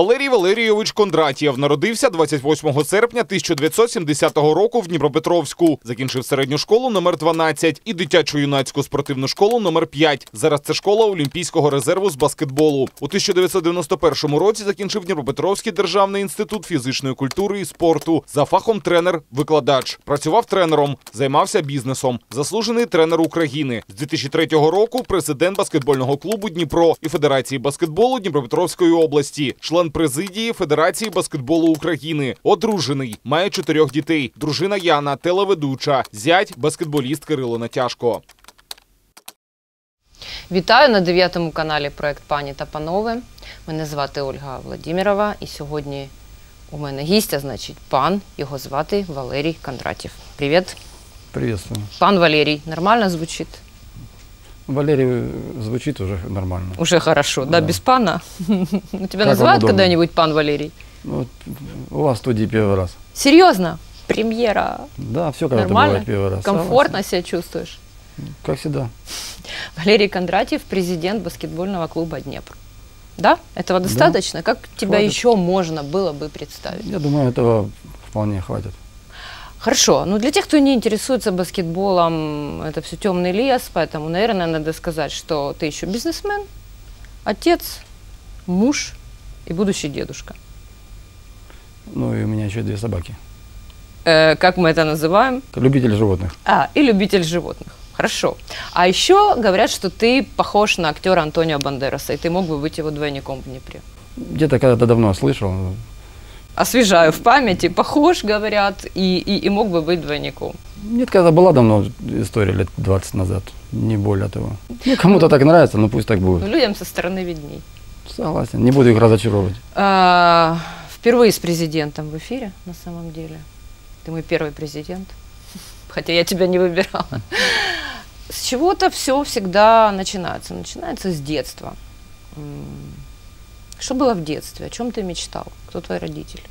Валерій Валерійович Кондратєв народився 28 серпня 1970 року в Дніпропетровську. Закінчив середню школу номер 12 і дитячо-юнацьку спортивну школу номер 5. Зараз це школа Олімпійського резерву з баскетболу. У 1991 році закінчив Дніпропетровський державний інститут фізичної культури і спорту за фахом тренер-викладач. Працював тренером, займався бізнесом. Заслужений тренер України з 2003 року. Президент баскетбольного клубу Дніпро і Федерації баскетболу Дніпропетровської області, член президії Федерації баскетболу України, одружений, має чотирьох дітей. Дружина Яна, телеведуча, зять баскетболіст Кирило Натяжко. Вітаю на дев'ятому каналі проект Пані та панове. Мене звати Ольга Владимирова, і сьогодні у мене гістя, значить, пан. Його звати Валерій Кондратів. Привіт, Приветствую. пан Валерій. Нормально звучить? Валерий звучит уже нормально. Уже хорошо, да, Да. без пана. Ну, Тебя называют когда-нибудь пан Валерий? Ну, у вас в студии первый раз. Серьезно? Премьера. Да, все когда-то Нормально? бывает первый раз. Комфортно себя чувствуешь? Согласен. Как всегда. Валерий Кондратьев, президент баскетбольного клуба Днепр. Да? Этого достаточно? Как тебя Хватит. еще можно было бы представить? Я думаю, этого вполне хватит. Хорошо. Ну, для тех, кто не интересуется баскетболом, это все темный лес, поэтому, наверное, надо сказать, что ты еще бизнесмен, отец, муж и будущий дедушка. Ну и у меня еще две собаки. Э, как мы это называем? Любитель животных. А, и любитель животных. Хорошо. А еще говорят, что ты похож на актера Антонио Бандераса, и ты мог бы быть его двойником в Днепре. Где-то когда-то давно слышал. Освежаю в памяти, похож, говорят, и, и, и мог бы быть двойником. Нет, когда была давно история, лет 20 назад. Не более того. Ну, кому-то так нравится, ну пусть так будет. людям со стороны видней. Согласен. Не буду их разочаровывать. А, впервые с президентом в эфире, на самом деле. Ты мой первый президент. Хотя я тебя не выбирала. С чего-то все всегда начинается. Начинается с детства. Что было в детстве? О чем ты мечтал? Кто твой родитель?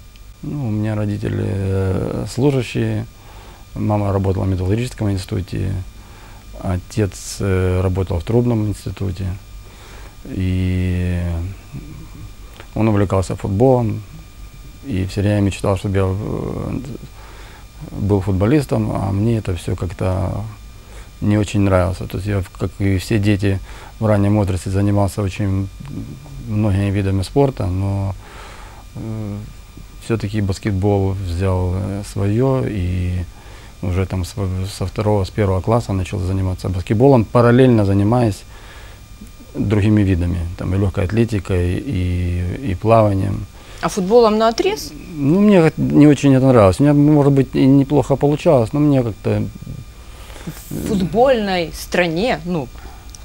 Ну, у меня родители э, служащие. Мама работала в металлургическом институте. Отец э, работал в трубном институте. И он увлекался футболом. И все время мечтал, чтобы я э, был футболистом, а мне это все как-то не очень нравилось. То есть я, как и все дети, в раннем возрасте занимался очень многими видами спорта, но все-таки баскетбол взял свое и уже там со второго, с первого класса начал заниматься баскетболом, параллельно занимаясь другими видами, там и легкой атлетикой, и, и плаванием. А футболом на отрез? Ну, мне не очень это нравилось. У меня, может быть, и неплохо получалось, но мне как-то В футбольной стране, ну,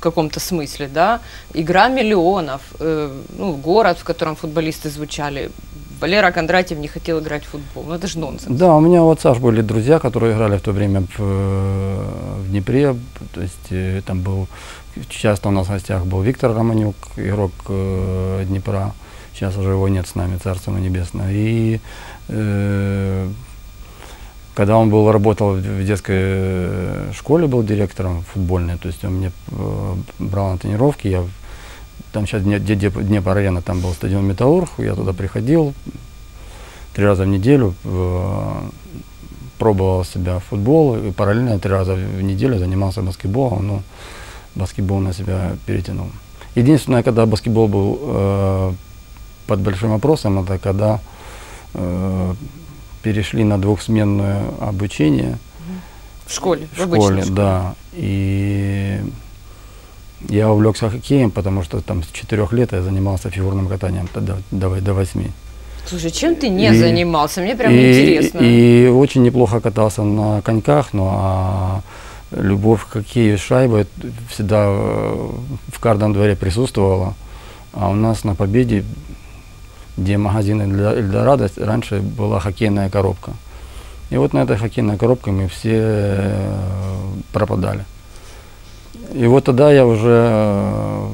каком-то смысле, да, игра миллионов, э, ну, город, в котором футболисты звучали. Валера Кондратьев не хотел играть в футбол. Ну, это же нонсенс. Да, у меня у отца ж были друзья, которые играли в то время в, э, в Днепре. То есть э, там был, часто у нас в гостях был Виктор Романюк, игрок э, Днепра. Сейчас уже его нет с нами, царство небесное. И э, когда он был, работал в детской э, школе, был директором футбольной, то есть он мне э, брал на тренировки, я там сейчас Днепр арена, там был стадион Металлург, я туда приходил, три раза в неделю э, пробовал себя в футбол и параллельно три раза в неделю занимался баскетболом, но баскетбол на себя перетянул. Единственное, когда баскетбол был э, под большим вопросом, это когда э, перешли на двухсменное обучение В школе, в, школе, школе. да. И я увлекся хоккеем, потому что там с четырех лет я занимался фигурным катанием до, до, до восьми. Слушай, чем ты не И- занимался? Мне прям и, интересно. И очень неплохо катался на коньках, но а любовь к хоккею с шайбой всегда э, в каждом дворе присутствовала. А у нас на Победе, где магазин Эльда- Эльдорадо, раньше была хоккейная коробка. И вот на этой хоккейной коробке мы все э, пропадали. И вот тогда я уже э,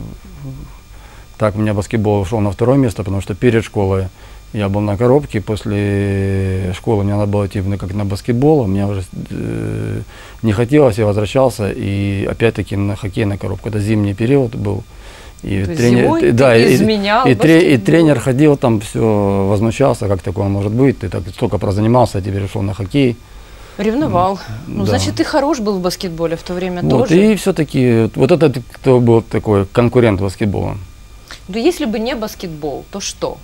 так у меня баскетбол ушел на второе место, потому что перед школой я был на коробке, после школы мне надо было идти как на баскетбол, мне уже э, не хотелось, я возвращался, и опять-таки на хоккейную коробку. Это зимний период был, И То есть зимой ты да, и- изменял и, и баскетбол. тренер ходил там, все возмущался, как такое может быть. Ты так столько прозанимался, а теперь ушел на хоккей. Ревновал. Ну, да. значит, ты хорош был в баскетболе в то время Вот, тоже. и все-таки вот этот, кто был такой конкурент баскетбола. Но если бы не баскетбол, то что?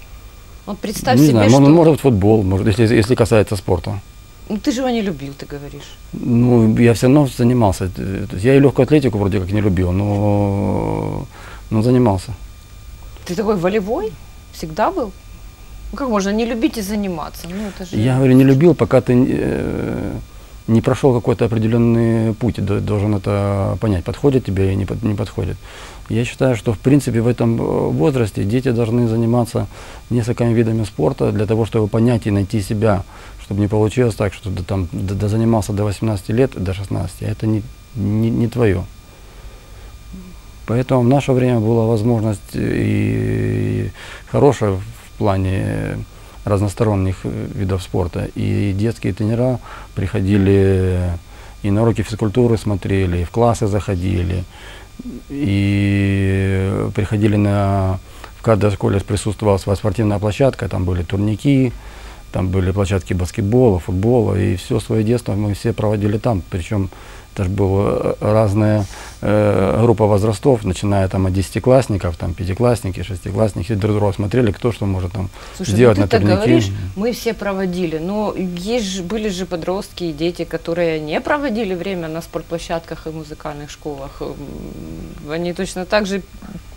Вот представь Не себе, знаю, что... может, может футбол, может, если, если касается спорта. Ну, ты же его не любил, ты говоришь. Ну, я все равно занимался. Я и легкую атлетику вроде как не любил, но, но занимался. Ты такой волевой? Всегда был? Ну, как можно не любить и заниматься? Ну, это же... Я говорю, не любил, пока ты э, не прошел какой-то определенный путь, до- должен это понять, подходит тебе или не, под- не подходит. Я считаю, что в принципе в этом э, возрасте дети должны заниматься несколькими видами спорта для того, чтобы понять и найти себя, чтобы не получилось так, что ты там д- дозанимался до 18 лет, до 16, а это не, не, не твое. Поэтому в наше время была возможность и хорошая в плане разносторонних видов спорта. И детские тренера приходили и на уроки физкультуры смотрели, и в классы заходили, и приходили на... В каждой школе присутствовала своя спортивная площадка, там были турники, там были площадки баскетбола, футбола, и все свое детство мы все проводили там. Причем это же была разная э, группа возрастов, начиная там от десятиклассников, там пятиклассники, шестиклассники, друг друга смотрели, кто что может там Слушай, сделать ну на ты так турнике. говоришь, мы все проводили, но есть же, были же подростки и дети, которые не проводили время на спортплощадках и музыкальных школах. Они точно так же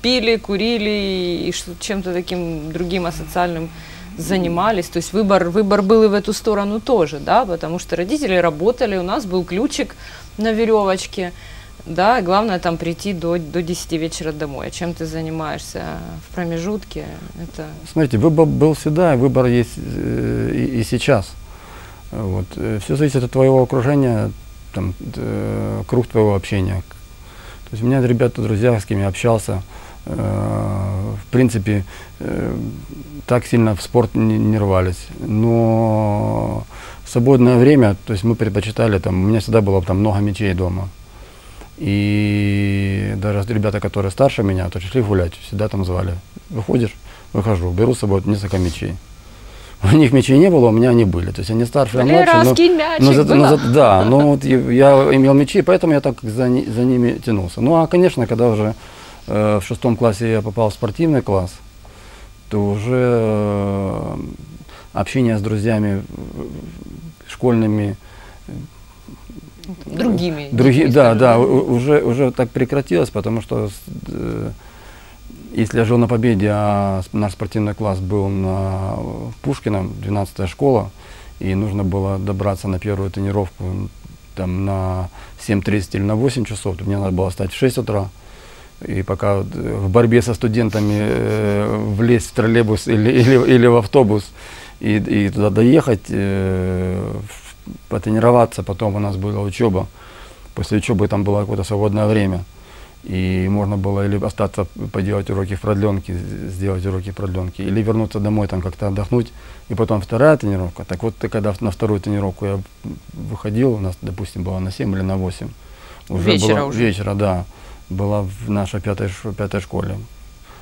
пили, курили и чем-то таким другим асоциальным занимались. То есть выбор, выбор был и в эту сторону тоже, да, потому что родители работали, у нас был ключик на веревочке, да, главное там прийти до, до 10 вечера домой. А чем ты занимаешься в промежутке, это Смотрите, выбор был всегда, выбор есть э, и, и сейчас. Вот. Все зависит от твоего окружения, там, э, круг твоего общения. То есть у меня ребята, друзья, с кем я общался, э, в принципе, э, так сильно в спорт не, не рвались. Но в свободное время, то есть мы предпочитали, там, у меня всегда было там много мячей дома. И даже ребята, которые старше меня, то шли гулять, всегда там звали. Выходишь, выхожу, беру с собой несколько мячей. У них мячей не было, у меня они были. То есть они старше, а Валера, младше. но- мячик, но зато- но зато- да, но вот я имел мячи, поэтому я так за, за ними тянулся. Ну а, конечно, когда уже э, в шестом классе я попал в спортивный класс, то уже э, общение с друзьями школьными, другими. Детьми, да, да, уже, уже так прекратилось, потому что э, если я жил на Победе, а наш спортивный класс был на в Пушкином, 12 школа, и нужно было добраться на первую тренировку там на 7.30 или на 8 часов, то мне надо было встать в 6 утра. И пока э, в борьбе со студентами э, влезть в троллейбус или, или, или в автобус и, и туда доехать, э, потренироваться, потом у нас была учеба. После учебы там было какое-то свободное время. И можно было или остаться поделать уроки в продленке, сделать уроки в продленке, или вернуться домой там как-то отдохнуть. И потом вторая тренировка. Так вот, ты когда на вторую тренировку я выходил, у нас, допустим, было на 7 или на 8. Вечера было, уже. Вечера, да. Была в нашей пятой, пятой школе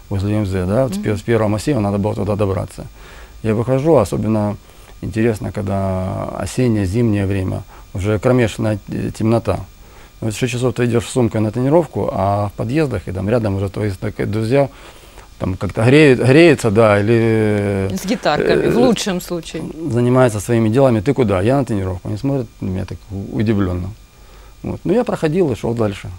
возле МЗ, да, с пе- с первого массива надо было туда добраться. Я выхожу, особенно интересно, когда осеннее, зимнее время, уже кромешная э, темнота. Вот в 6 часов ты идешь с сумкой на тренировку, а в подъездах и там рядом уже твои друзья там как-то греют, греются, да, или С гитарками, э, в лучшем случае. занимаются своими делами. Ты куда? Я на тренировку. Они смотрят на меня так удивленно. Вот. Ну, я проходил и шел дальше.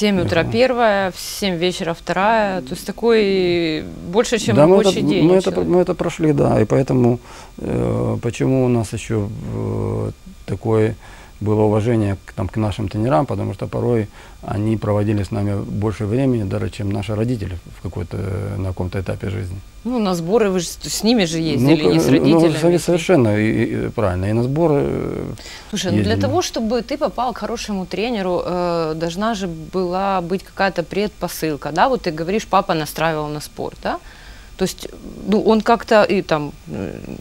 В 7 утра первая, в 7 вечера вторая. То есть такой больше, чем да, мы это, рабочий день. мы, это, мы это прошли, да. И поэтому э, почему у нас еще э, такое было уважение к, там, к нашим тренерам, потому что порой они проводили с нами больше времени, даже чем наши родители в какой-то, на каком-то этапе жизни. Ну, на сборы вы же с ними же ездили, не с ну, родителями. совершенно- совершенно и- и правильно. И на сборы э, Слушай, ну для ездили. того, чтобы ты попал к хорошему тренеру, э, должна же была быть какая-то предпосылка, да? Вот ты говоришь, папа настраивал на спорт, да? То есть, ну, он как-то и там,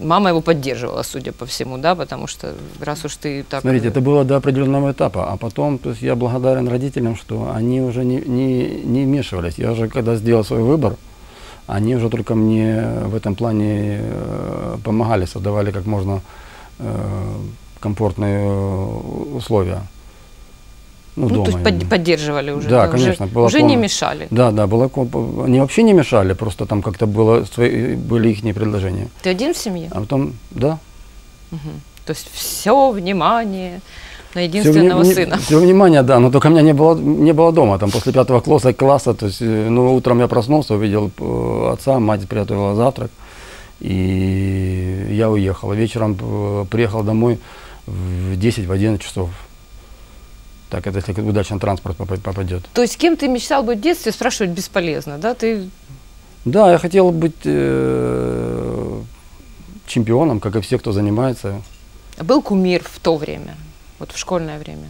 мама его поддерживала, судя по всему, да, потому что раз уж ты так... Смотрите, э, это было до определенного этапа, а потом, то есть я благодарен родителям, что они уже не, не, не вмешивались. Я уже когда сделал свой выбор, они уже только мне в этом плане э, помогали, создавали как можно э, комфортные условия. Ну, Ну, дома. то есть под- поддерживали уже. Да, да, уже- конечно, было Уже не мешали. Да, да, было, они вообще не мешали, просто там как-то было, свои, были их предложения. Ты один в семье? А потом, да, Мгм. То есть все внимание на единственного сына. Все внимание, да, но только меня не было, не было дома. Там после пятого класса, класса, то есть, э, ну, утром я проснулся, увидел э, отца, мать приготовила завтрак, и я уехал. Вечером э, приехал домой в 10-11 часов. Так, это если удачно транспорт попа- попадет. То есть кем ты мечтал быть в детстве, спрашивать бесполезно, да? Ты Да, я хотел быть э, чемпионом, как и все, кто занимается. был кумир в то время, вот в школьное время.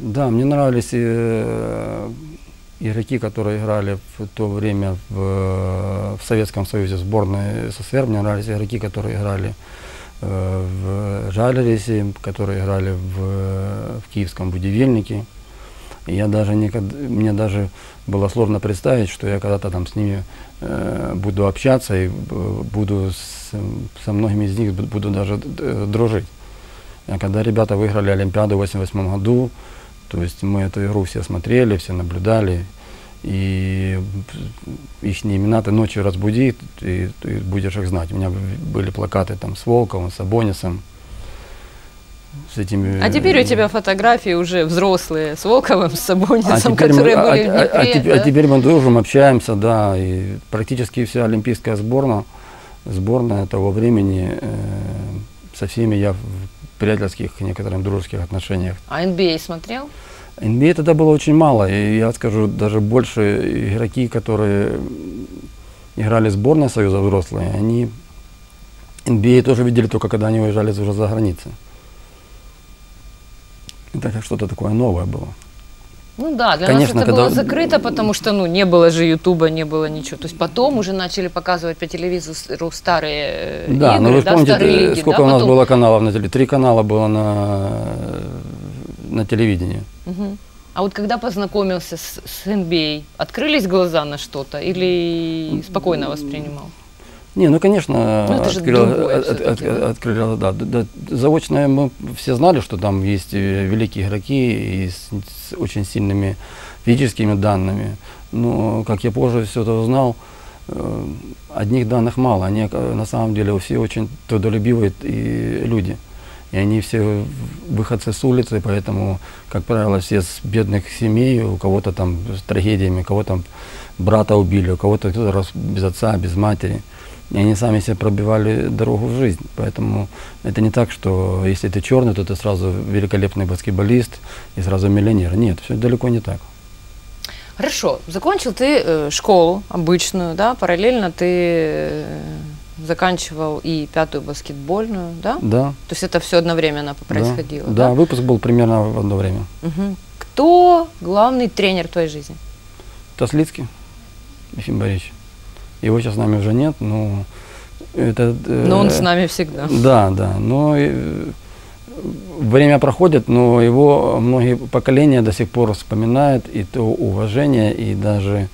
Да, мне нравились э, игроки, которые играли в то время в, э, в Советском Союзе, сборной СССР. Мне нравились игроки, которые играли э, в Жалерисе, которые играли в, э, в Киевском Будивельнике. Я даже никогда, мне даже было сложно представить, что я когда-то там с ними э, буду общаться и э, буду с, со многими из них бу- буду даже э, дружить. А когда ребята выиграли Олимпиаду в 88 году, то есть мы эту игру все смотрели, все наблюдали, и их имена ты ночью разбуди, и ты будешь их знать. У меня были плакаты там с Волковым, с Абонисом, с этими... А теперь у тебя фотографии уже взрослые с Волковым, с а Собоницем, теперь, мы, которые а- были в а- а а теперь мы дружим, общаемся, да, и практически вся олимпийская сборная, сборная того времени, э, со всеми я в приятельских, некоторых дружеских отношениях. А NBA смотрел? NBA тогда было очень мало, и я скажу, даже больше игроки, которые играли в сборной Союза взрослые, они NBA тоже видели только когда они уезжали уже за границу. Это как что-то такое новое было. Ну да, для Конечно, нас это когда- было закрыто, потому что ну не было же Ютуба, не было ничего. То есть потом уже начали показывать по телевизору старые э, Да, игры, но вы да, помните, старые лиги, сколько да, у нас потом. было каналов на телевидении? Три канала было на, на телевидении. Мгм. А вот когда познакомился с, с NBA, открылись глаза на что-то или спокойно воспринимал? Не, ну конечно, Ну, от- от- от- да. да. Да, да, Заочно мы все знали, что там есть э, великие игроки и с, с очень сильными физическими данными. Но, как я позже все это узнал, э, одних данных мало. Они э, на самом деле все очень трудолюбивые и люди. И они все выходцы с улицы, поэтому, как правило, все с бедных семей, у кого-то там с трагедиями, у кого-то там брата убили, у кого-то кто-то рос без отца, без матери. И они сами себе пробивали дорогу в жизнь. Поэтому это не так, что если ты черный, то ты сразу великолепный баскетболист и сразу миллионер. Нет, все далеко не так. Хорошо, закончил ты э, школу обычную, да, параллельно ты э, заканчивал и пятую баскетбольную, да? Да. То есть это все одновременно да. происходило, Да, да? выпуск был примерно в одно время. Мгм. Кто главный тренер твоей жизни? Таслицкий Ефим Борисович. Его сейчас с нами уже нет, но это... э, Но он с нами всегда. Да, да. Но э, время проходит, но его многие поколения до сих пор вспоминают, и то уважение, и даже э,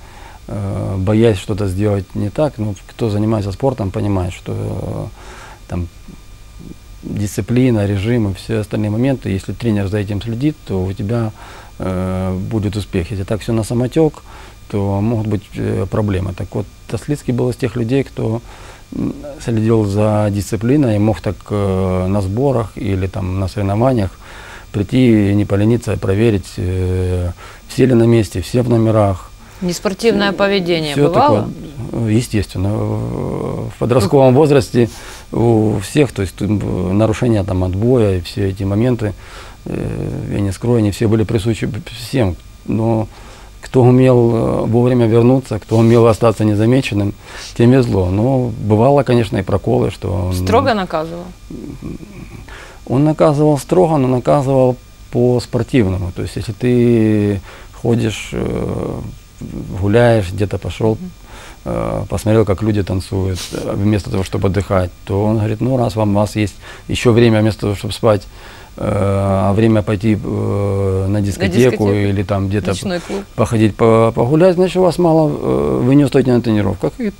боясь что-то сделать не так, но кто занимается спортом, понимает, что э, там дисциплина, режим и все остальные моменты, если тренер за этим следит, то у тебя э, будет успех. Если так все на самотек, то могут быть э, проблемы. Так вот, Таслицкий был из тех людей, кто следил за дисциплиной и мог так э, на сборах или там на соревнованиях прийти и не полениться, проверить, э, все ли на месте, все в номерах. Неспортивное поведение Всё бывало? такое, естественно, в подростковом возрасте у всех, то есть нарушения там отбоя и все эти моменты, э, я не скрою, они все были присущи всем. Но кто умел э, вовремя вернуться, кто умел остаться незамеченным, тем везло. Но бывало, конечно, и проколы, что он, Строго наказывал? он наказывал строго, но наказывал по-спортивному. То есть, если ты ходишь, э, гуляешь, где-то пошел э, посмотрел, как люди танцуют, э, вместо того, чтобы отдыхать, то он говорит, ну раз вам у вас есть еще время вместо того, чтобы спать, э, а время пойти э, на дискотеку, дискотеку. или там где-то походить по- погулять, значит у вас мало, э, вы не устаете на тренировках. И,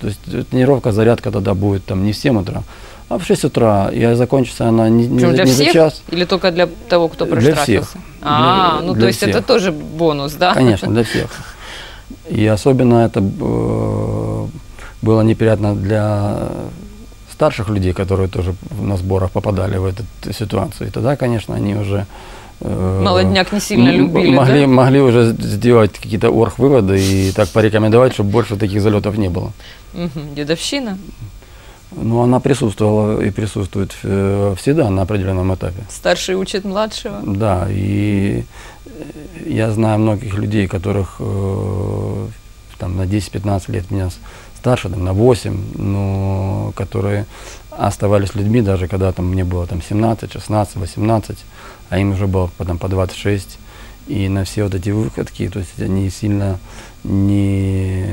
то есть тренировка, зарядка тогда будет там не в 7 утра, а в 6 утра, и закончится она не, не, Причем за- для не за всех час. или только для того, кто Для проштрафился? всех. А, Для- ну для то есть это всех. тоже бонус, да? Конечно, для всех. И особенно это э, было неприятно для старших людей, которые тоже на сборах попадали в эту ситуацию. И тогда, конечно, они уже... э, Молодняк не сильно любили, могли, да? могли уже сделать какие-то орг-выводы и так порекомендовать, чтобы больше таких залетов не было. Дедовщина. Но она присутствовала и присутствует э, всегда на определенном этапе. Старший учит младшего. Да, и я знаю многих людей, которых э, там, на 10-15 лет меня старше, там, на 8, но которые оставались людьми, даже когда там, мне было там, 17, 16, 18, а им уже было потом по 26. И на все вот эти выходки, то есть они сильно не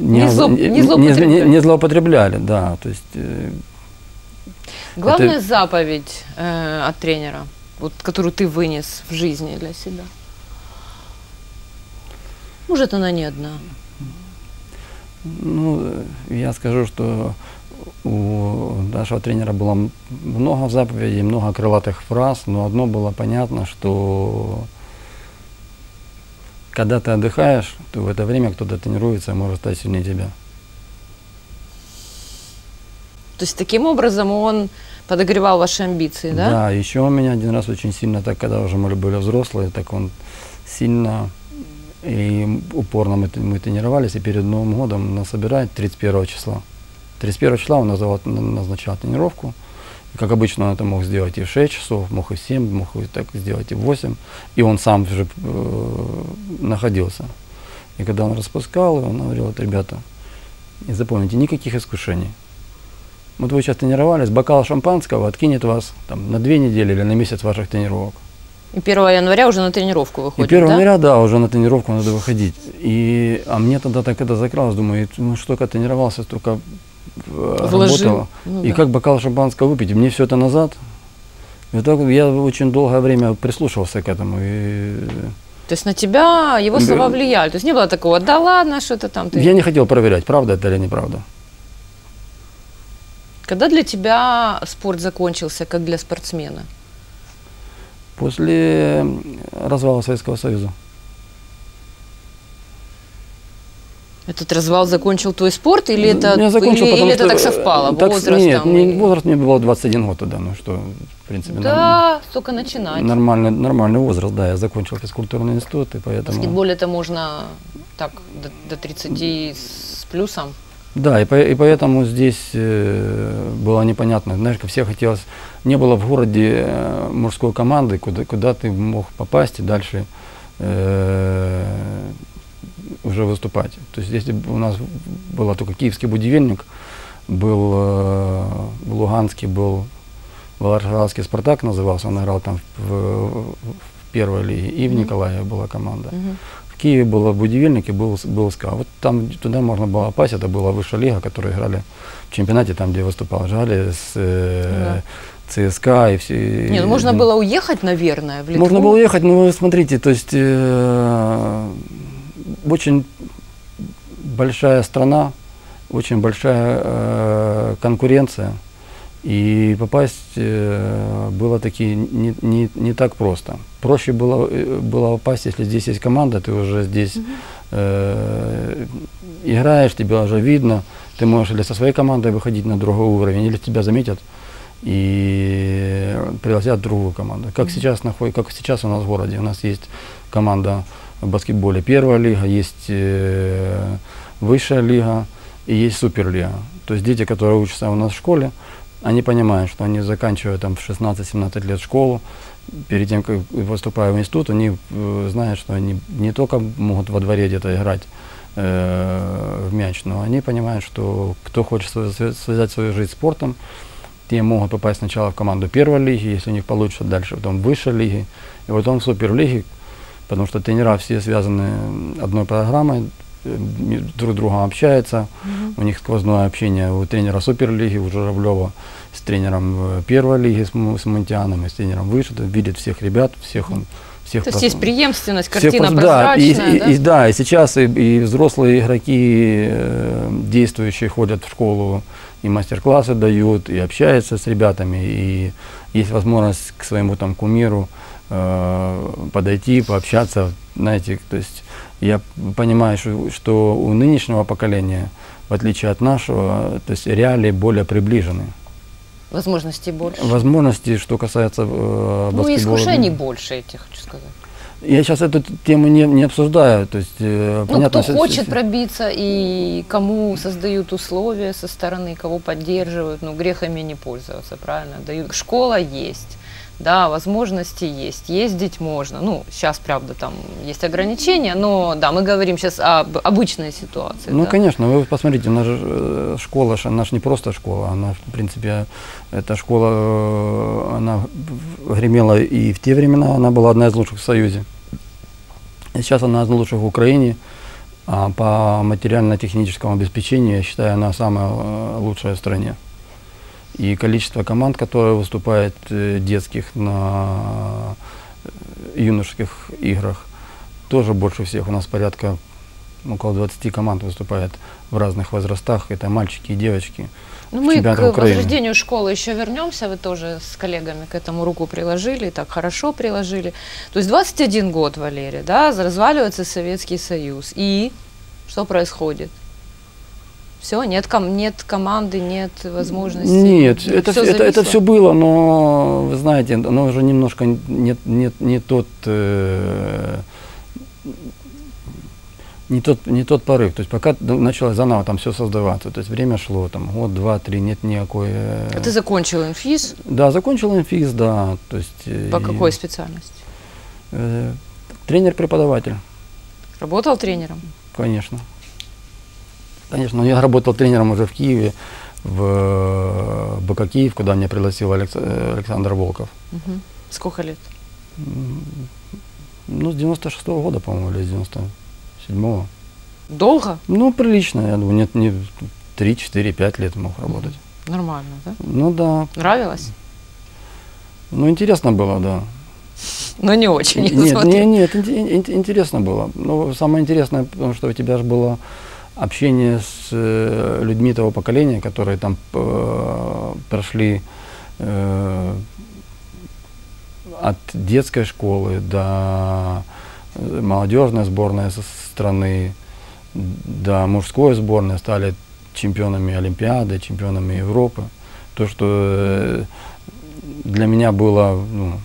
Не зло- не не, злоупотребляли. не злоупотребляли, да, то есть э, Главная заповедь э, от тренера, вот, которую ты вынес в жизни для себя. Может, она не одна. Ну, я скажу, что у нашего тренера было много заповедей, много крылатых фраз, но одно было понятно, что когда ты отдыхаешь, то в это время кто-то тренируется и может стать сильнее тебя. То есть таким образом он подогревал ваши амбиции, да? еще он меня один раз очень сильно, так когда уже мы были взрослые, так он сильно и упорно мы, мы тренировались, и перед Новым годом нас собирает 31 числа. 31 числа он называл, на- назначал тренировку. И, как обычно, он это мог сделать и в 6 часов, мог и в 7, мог и так сделать и в 8. И он сам же э, находился. И когда он распускал, он говорил, вот, ребята, и запомните, никаких искушений. Вот вы сейчас тренировались, бокал шампанского откинет вас там, на две недели или на месяц ваших тренировок. И 1 января уже на тренировку И выходит, 1 да? января, да, уже на тренировку надо выходить. И, а мне тогда так это закралось, думаю, ну столько тренировался, столько э, Вложил. работал. Ну и да. как бокал шампанского выпить, и мне все это назад. И так я очень долгое время прислушивался к этому. И То есть на тебя его слова влияли. То есть не было такого, да ладно, что-то там ты. я не хотел проверять, правда это или неправда. Когда для тебя спорт закончился, как для спортсмена? После развала Советского Союза. Этот развал закончил твой спорт или это, Я закончил, или, потому или это так совпало? так возраст нет, там не- и- возраст мне было 21 год тогда, ну что, в принципе, норм- Да, столько начинать. нормальный, нормальный возраст, да, я закончил физкультурный институт, и В поэтому... баскетболе это можно так до, до 30 с плюсом. Да, и, по- и поэтому здесь э, было непонятно. Знаешь, как все хотелось, не было в городе э, мужской команды, куда, куда ты мог попасть и дальше э, уже выступать. То есть если бы у нас было только киевский будивельник, был э, в Луганске, был Волгоградский Спартак назывался, он играл там в, в первой лиге, и в Мгм. Николаеве была команда. Мгм. В Киеве было будивельник и был, был СКА. Вот там туда можно было попасть, это была высшая лига, которые играли в чемпионате, там, где выступал Жали с э, ЦСКА и все. Не, ну можно было уехать, наверное, в Литву. Можно было уехать, но смотрите, то есть э, очень большая страна, очень большая э, конкуренция. И попасть э, было таки не, не, не так просто. Проще было, э, было попасть, если здесь есть команда, ты уже здесь э, играешь, тебя уже видно, ты можешь или со своей командой выходить на другой уровень, или тебя заметят и пригласят другую команду. Как сейчас находит, как сейчас у нас в городе, у нас есть команда баскетболе первая лига, есть э, высшая лига и есть суперлига. То есть дети, которые учатся у нас в школе, они понимают, что они заканчивают там в 16-17 лет школу, перед тем, как поступая в институт, они э, знают, что они не только могут во дворе где-то играть э, в мяч, но они понимают, что кто хочет свя- связать свою жизнь спортом, те могут попасть сначала в команду первой лиги, если у них получится дальше, потом в высшей лиги, и потом в суперлиге, потому что тренера все связаны одной программой, друг с другом общаются. У них сквозное общение у тренера Суперлиги, у Журавлева, с тренером э, первой лиги, с, с Мунтианом, и с тренером выше. Видит всех ребят, всех он всех То есть есть преемственность, всех картина прос- да, и, прозрачная, и- да? и- да, и сейчас и, и взрослые игроки, э, действующие, ходят в школу, и мастер-классы дают, и общаются с ребятами, и есть возможность к своему там кумиру э, подойти, пообщаться, знаете, то есть я понимаю, что, что у нынешнего поколения, в отличие от нашего, то есть реалии более приближены. Возможностей больше. Возможности, что касается э, Ну искушений больше, я тебе хочу сказать. Я сейчас эту тему не, не обсуждаю, то есть э, Ну, понятно, кто что- хочет пробиться и кому создают условия со стороны, кого поддерживают, ну, грехами не пользоваться, правильно? Дают. Школа есть, да, возможности есть, ездить можно. Ну, сейчас, правда, там есть ограничения, но, да, мы говорим сейчас об обычной ситуации. Ну, да. конечно, вы посмотрите, у нас же э, школа, она же не просто школа, она, в принципе, эта школа, э, она гремела и в те времена, она была одна из лучших в Союзе. И сейчас она одна из лучших в Украине, а по материально-техническому обеспечению, я считаю, она самая э, лучшая в стране. И количество команд, которые выступают э, детских на э, юношеских играх, тоже больше всех. У нас порядка около 20 команд выступает в разных возрастах. Это мальчики и девочки. Ну, мы к Украины. возрождению школы еще вернемся. Вы тоже с коллегами к этому руку приложили, так хорошо приложили. То есть 21 год, Валерий, да, разваливается Советский Союз. И что происходит? Все, нет, ком- нет команды, нет возможности. Нет, это, всё- это, это зависло? все было, но вы знаете, оно уже немножко не, не, не тот э, не тот, не тот порыв. То есть пока началось заново там все создаваться. То есть время шло, там год, два, три, нет никакой. э, А ты закончил инфиз. Да, закончил инфиз, да. То есть, э, По и, какой специальности? э, тренер-преподаватель, Работал тренером? конечно. Конечно, но я работал тренером уже в Киеве, в э, БК Киев, куда меня пригласил Алекс- э, Александр Волков. Мгм. Сколько лет? Ну, с 96-го года, по-моему, или с 97-го. Долго? Ну, прилично, я думаю, нет, не 3, 4, 5 лет мог работать. Нормально, да? Ну да, Нравилось? ну интересно было, да. Но не очень. Нет, нет, ин- интересно было. Но самое интересное, потому что у тебя же было общение с э, людьми того поколения, которые там э, прошли э, от детской школы до молодежной сборной страны, до мужской сборной, стали чемпионами Олимпиады, чемпионами Европы. То, что для меня было, ну,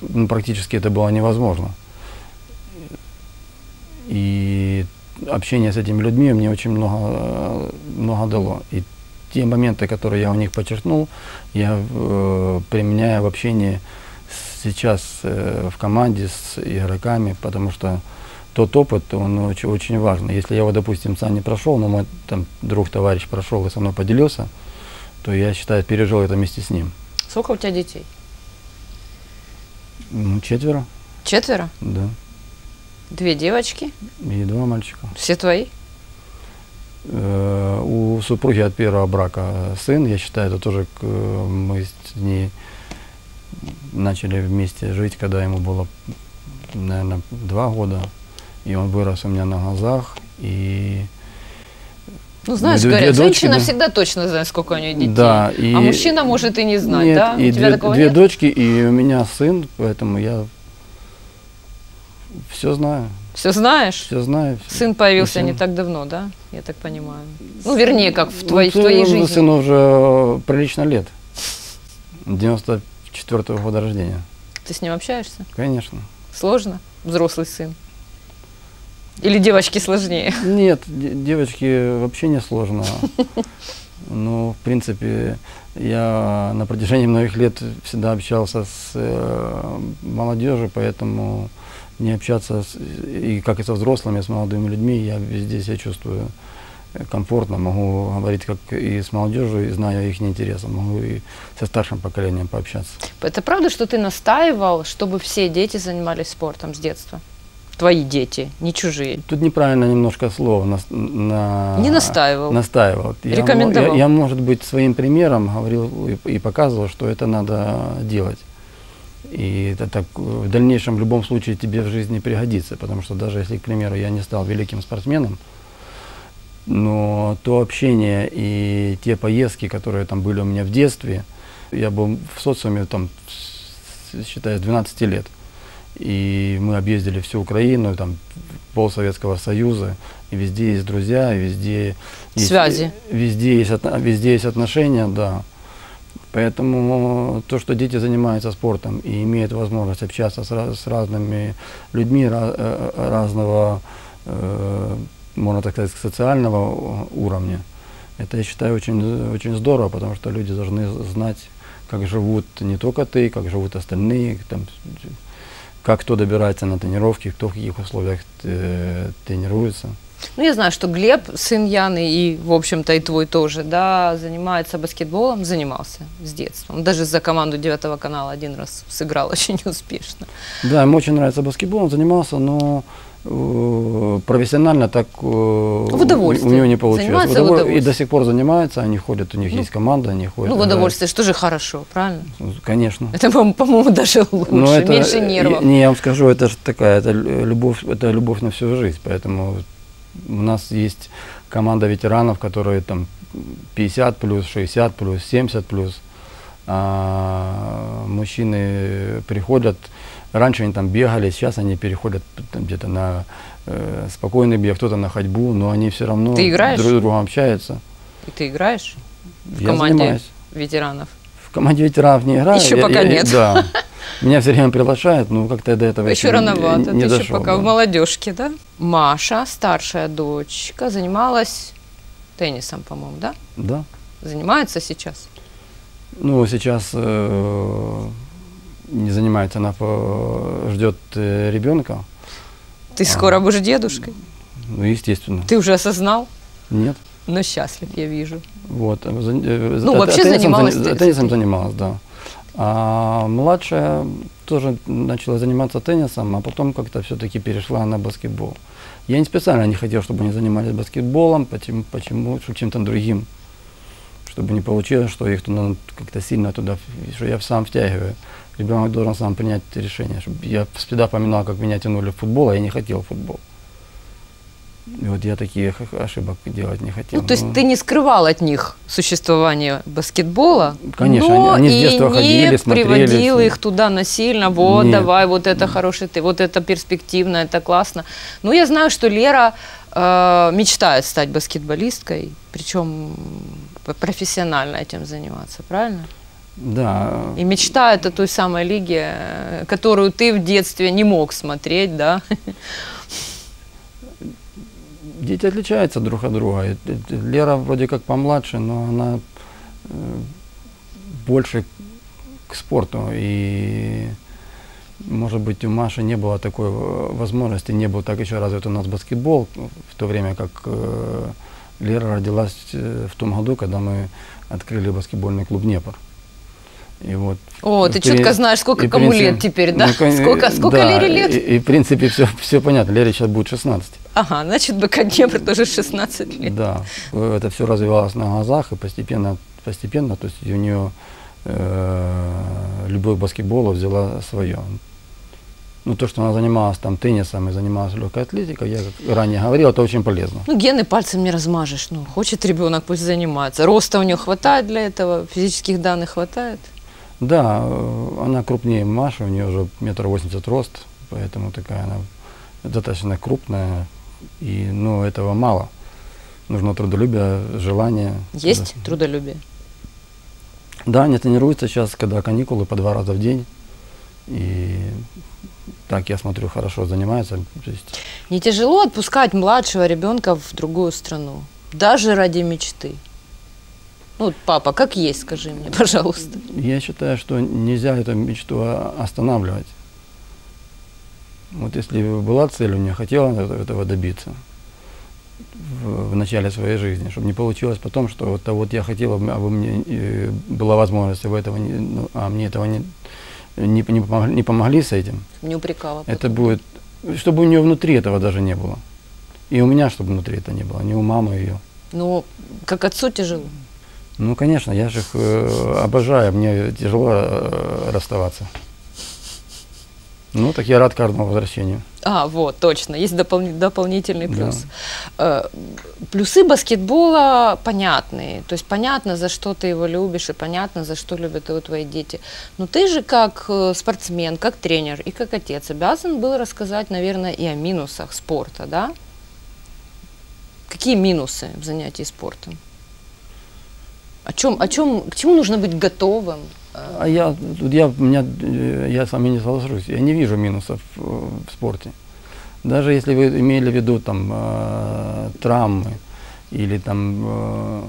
ну, практически это было невозможно. И общение с этими людьми мне очень много, э, много дало. И те моменты, которые я у них подчеркнул, я э, применяю в общении сейчас э, в команде с игроками, потому что тот опыт, он очень, очень важный. Если я его, допустим, сам не прошел, но мой там, друг, товарищ прошел и со мной поделился, то я считаю, пережил это вместе с ним. Сколько у тебя детей? Ну, четверо, Четверо? да, Две девочки? и два мальчика. Все твои? Э, У супруги от первого брака сын, я считаю, это тоже к- мы с ней начали вместе жить, когда ему было, наверное, два года, и он вырос у меня на глазах, и Ну, знаешь, Две- говорят, две дочки, женщина да. всегда точно знает, сколько у нее детей. да, и А мужчина может и не знать, нет, да? и у тебя две, такого две нет? дочки, и у меня сын, поэтому я все знаю, Все знаешь? все знаю. всё. Сын появился всё. не так давно, да? Я так понимаю. Ну, вернее, как в, Ну, твоей- в твоей жизни. Сыну уже прилично лет, 94 года рождения, Ты с ним общаешься? конечно. Сложно? Взрослый сын. Или девочки сложнее? Нет, де- девочки вообще не сложно. Ну, в принципе, я на протяжении многих лет всегда общался с э, молодежью, поэтому не общаться с- и как и со взрослыми, и с молодыми людьми, я везде себя чувствую комфортно, могу говорить как и с молодежью, и зная их интересы, могу и со старшим поколением пообщаться. Это правда, что ты настаивал, чтобы все дети занимались спортом с детства? твои дети, не чужие. Тут неправильно немножко слово нас- на, Не настаивал. Настаивал. Я Рекомендовал. Я, я, может быть, своим примером говорил и, и показывал, что это надо делать. И это так в дальнейшем в любом случае тебе в жизни пригодится, потому что даже если, к примеру, я не стал великим спортсменом, но то общение и те поездки, которые там были у меня в детстве, я был в социуме там, с- считай, с 12 лет. И мы объездили всю Украину, там пол Советского Союза, и везде есть друзья, и везде есть, Связи. Везде есть, везде есть отношения, да. Поэтому то, что дети занимаются спортом и имеют возможность общаться с, с разными людьми ра- э, разного, э, можно так сказать, социального уровня, это, я считаю, очень, очень здорово, потому что люди должны знать, как живут не только ты, как живут остальные, там, как кто добирается на тренировки, кто в каких условиях э, тренируется. Ну, я знаю, что Глеб, сын Яны, и, в общем-то, и твой тоже, да, занимается баскетболом, занимался с детства. Он даже за команду девятого канала один раз сыграл очень успешно. Да, ему очень нравится баскетбол, он занимался, но э, профессионально так э, у, удовольствие. у него не получилось. Занимается в Удоволь- И удовольствие. до сих пор занимаются, они ходят, у них Ну, есть команда, они ходят. Ну, в удовольствие, что же хорошо, правильно? Конечно. Это, по- по-моему, даже лучше, Но это, меньше нервов. Не, я вам скажу, это же такая, это лю- любовь, это любовь на всю жизнь, поэтому у нас есть команда ветеранов, которые там 50 плюс, 60 плюс, 70 плюс. А мужчины приходят, раньше они там бегали, сейчас они переходят где-то на э, спокойный бег, кто-то на ходьбу, но они все равно Ты играешь? друг с другом общаются. И ты играешь в Я команде занимаюсь. ветеранов? В команде ветеранов не играю. Еще я- пока я- нет. Да. Меня все время приглашают, но как-то я до этого Еще не- рановато, не ты дошел. еще пока да. в молодежке, да? Маша, старшая дочка, занималась теннисом, по-моему, да? Да. Занимается сейчас? Ну, сейчас э, не занимается, она по- ждет э, ребенка. Ты скоро будешь дедушкой? Ну, естественно. Ты уже осознал? Нет. Но счастлив, я вижу. Вот. э, э, Ну, а- а вообще теннисом занималась зани- теннисом. Теннисом занималась, да. А младшая тоже начала заниматься теннисом, а потом как-то все-таки перешла на баскетбол. Я не специально не хотел, чтобы они занимались баскетболом, почему, почему чем-то другим. Чтобы не получилось, что их туда как-то сильно туда, что я сам втягиваю. Ребенок должен сам принять решение. Чтобы я всегда поминал, как меня тянули в футбол, а я не хотел футбол. И вот я таких ошибок делать не хотел. Ну, то есть Ну, ты не скрывал от них существование баскетбола, Конечно, но они- они с и детства не ходили, смотрели приводил их туда насильно, вот, Нет. давай, вот это хороший ты, вот это перспективно, это классно. Ну, я знаю, что Лера э, мечтает стать баскетболисткой, причем профессионально этим заниматься, правильно? Да, И мечтает о той самой лиге, э, которую ты в детстве не мог смотреть, да? дети отличаются друг от друга. Э, Лера вроде как помладше, но она э, больше к спорту. И, может быть, у Маши не было такой э, возможности, не был так еще развит у нас баскетбол, в то время как Лера родилась в том году, когда мы открыли баскетбольный клуб «Днепр». И вот, О, ты при- четко знаешь, сколько и кому принцип- лет теперь, да? ну, Сколько, сколько да, Лере лет? И, и, в принципе все, все понятно. Лере сейчас будет 16. Ага, значит, БК Днепр тоже 16 лет. Да, это все развивалось на глазах и постепенно, постепенно, то есть у нее э, любовь к баскетболу взяла свое. Ну, то, что она занималась там теннисом и занималась легкой атлетикой, я как ранее говорил, это очень полезно. Ну, гены пальцем не размажешь. Ну, хочет ребенок, пусть занимается. Роста у нее хватает для этого, физических данных хватает. Да, она крупнее Маши, у нее уже метр восемьдесят рост, поэтому такая она достаточно крупная, и, ну, этого мало. Нужно трудолюбие, желание. Есть Да. трудолюбие? Да, они тренируются сейчас, когда каникулы, по два раза в день. И так, я смотрю, хорошо занимаются. Есть, Не тяжело отпускать младшего ребенка в другую страну, даже ради мечты. Ну, вот, папа, как есть, скажи мне, пожалуйста. я считаю, что нельзя эту мечту а- останавливать. Вот если бы была цель у меня, хотела этого- добиться в, в начале своей жизни, чтобы не получилось потом, что вот, а вот я хотела, а бы мне э, была возможность, а вы этого не, ну, а мне этого не, не, не, помогли, не помогли с этим. Не упрекала. Это потом. будет чтобы у нее внутри этого даже не было. И у меня, чтобы внутри это не было, не у мамы ее. Ну, как отцу тяжело. Ну, конечно, я же их э, обожаю, мне тяжело э, расставаться. Ну, так я рад каждому возвращению. А, вот, точно, есть допол- дополнительный Да. плюс. Э, Плюсы баскетбола понятные, то есть понятно, за что ты его любишь, и понятно, за что любят его твои дети. Но ты же как э, спортсмен, как тренер и как отец обязан был рассказать, наверное, и о минусах спорта, да? Какие минусы в занятии спортом? О чем, о чем, к чему нужно быть готовым? А я, тут я, меня, э, я с вами не соглашусь, я не вижу минусов э, в спорте. Даже если вы имели в виду там э, травмы или там э,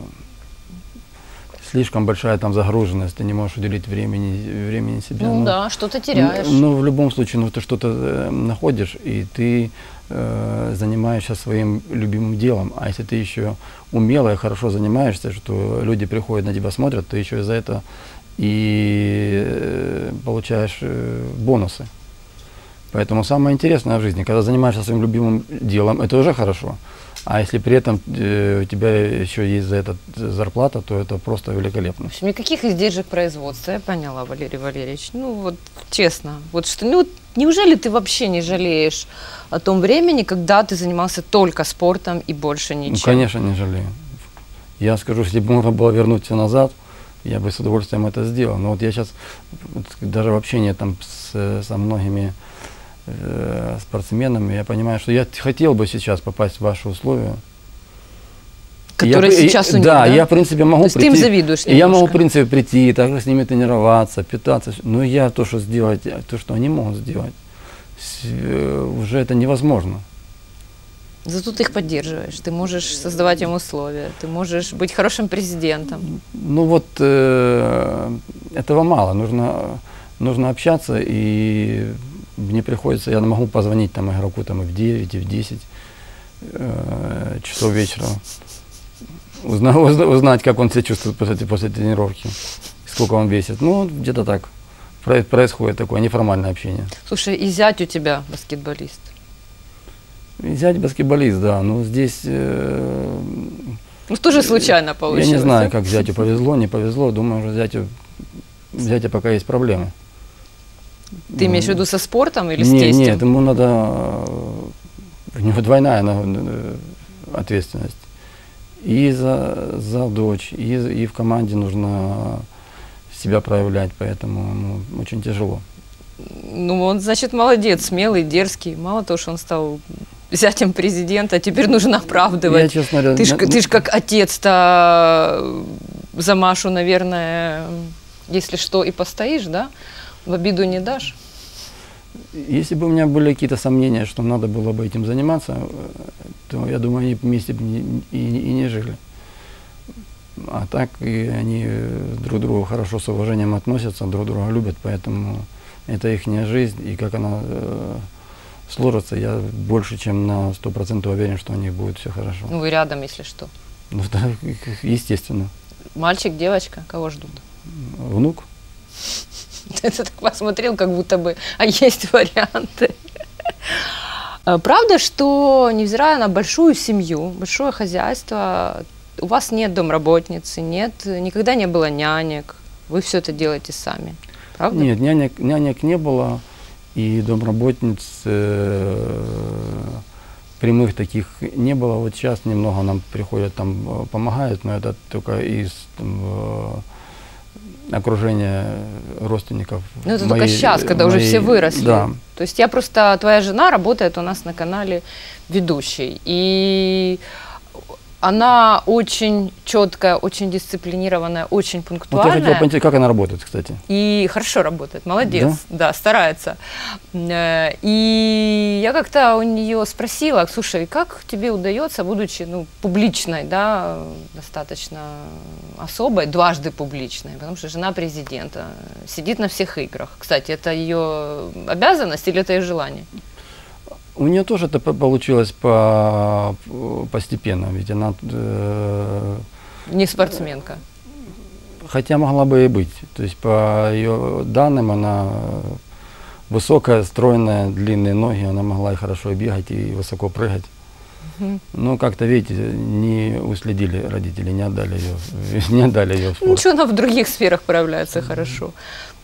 слишком большая там загруженность, ты не можешь уделить времени, времени себе. Ну да, что-то теряешь. Ну, ну, в любом случае, ну, ты что-то э, находишь, и ты э, занимаешься своим любимым делом. А если ты еще умело и хорошо занимаешься, что люди приходят на тебя, смотрят, ты еще и за это и э, получаешь э, бонусы. Поэтому самое интересное в жизни, когда занимаешься своим любимым делом, это уже хорошо. А если при этом э, у тебя еще есть за это зарплата, то это просто великолепно. В общем, никаких издержек производства, я поняла, Валерий Валерьевич. Ну вот, честно, вот что, ну неужели ты вообще не жалеешь о том времени, когда ты занимался только спортом и больше ничем? Ну, конечно, не жалею. Я скажу, если бы можно было вернуть все назад, я бы с удовольствием это сделал. Но вот я сейчас даже в общении там с, со многими э, спортсменами, я понимаю, что я хотел бы сейчас попасть в ваши условия. Которые Я- и- сейчас у них, да, да? я, в принципе, могу То есть ты прийти. им завидуешь и я могу, в немножко? принципе, прийти, также с ними тренироваться, питаться. Но я то, что сделать, то, что они могут сделать, э, уже это невозможно. Зато ты их поддерживаешь, ты можешь создавать им условия, ты можешь быть хорошим президентом. Ну вот э, этого мало. Нужно, нужно общаться, и мне приходится, я могу позвонить там игроку там, и в 9, и в 10 э, часов вечера, узна- узна- узнать, как он себя чувствует после, после тренировки, сколько он весит. Ну, где-то так. Про- Происходит такое неформальное общение. Слушай, и зять у тебя баскетболист. И Зять баскетболист, да, но здесь э, Ну, тоже случайно я получилось. не знаю, как зятю повезло, не повезло. Думаю, что зятю, зятя пока есть проблемы. Ты имеешь в виду со спортом или с Не- тестем? Нет, ему надо, э, у него двойная на- э, ответственность. И за, за дочь, и, и в команде нужно себя проявлять, поэтому ему очень тяжело. Ну, он, значит, молодец, смелый, дерзкий. Мало того, что он стал зятем президента, теперь нужно оправдывать. Я, честно говоря, Ты ж, на- ты ж как отец-то за Машу, наверное, если что, и постоишь, да? В обиду не дашь. Если бы у меня были какие-то сомнения, что надо было бы этим заниматься, то я думаю, они вместе бы не- и, и не жили. А так и они друг к другу хорошо с уважением относятся, друг друга любят, поэтому это их жизнь, и как она э, сложится, я больше чем на 100% уверен, что у них будет все хорошо. Ну, вы рядом, если что. Ну, да, естественно. Мальчик, девочка, кого ждут? Внук? Ты так посмотрел, как будто бы, а есть варианты. А, Правда, что, невзирая на большую семью, большое хозяйство, у вас нет домработницы, нет, никогда не было нянек, вы все это делаете сами, правда? Нет, нянек, нянек не было, и домработниц э, прямых таких не было. Вот сейчас немного нам приходят, там э, помогают, но это только из там, окружения родственников. Ну, это только моей- сейчас, когда уже моей- все выросли. Да. То есть я просто, твоя жена работает у нас на канале ведущей. И она очень четкая, очень дисциплинированная, очень Вот я пунктуальная. хотел понять, как она работает, кстати. И хорошо работает, молодец, да, старается. Э, И я как-то у нее спросила, слушай, как тебе удается, будучи ну, публичной, да, достаточно особой, дважды публичной, потому что жена президента сидит на всех играх. Кстати, это ее обязанность или это ее желание? У нее тоже это по- получилось по, постепенно, ведь она, э, Не спортсменка. хотя могла бы и быть. То есть по ее данным она высокая, стройная, длинные ноги, она могла и хорошо бегать, и высоко прыгать. Но как-то, видите, не уследили родители, не отдали ее, не отдали ее в спорт. Ничего, она в других сферах проявляется хорошо.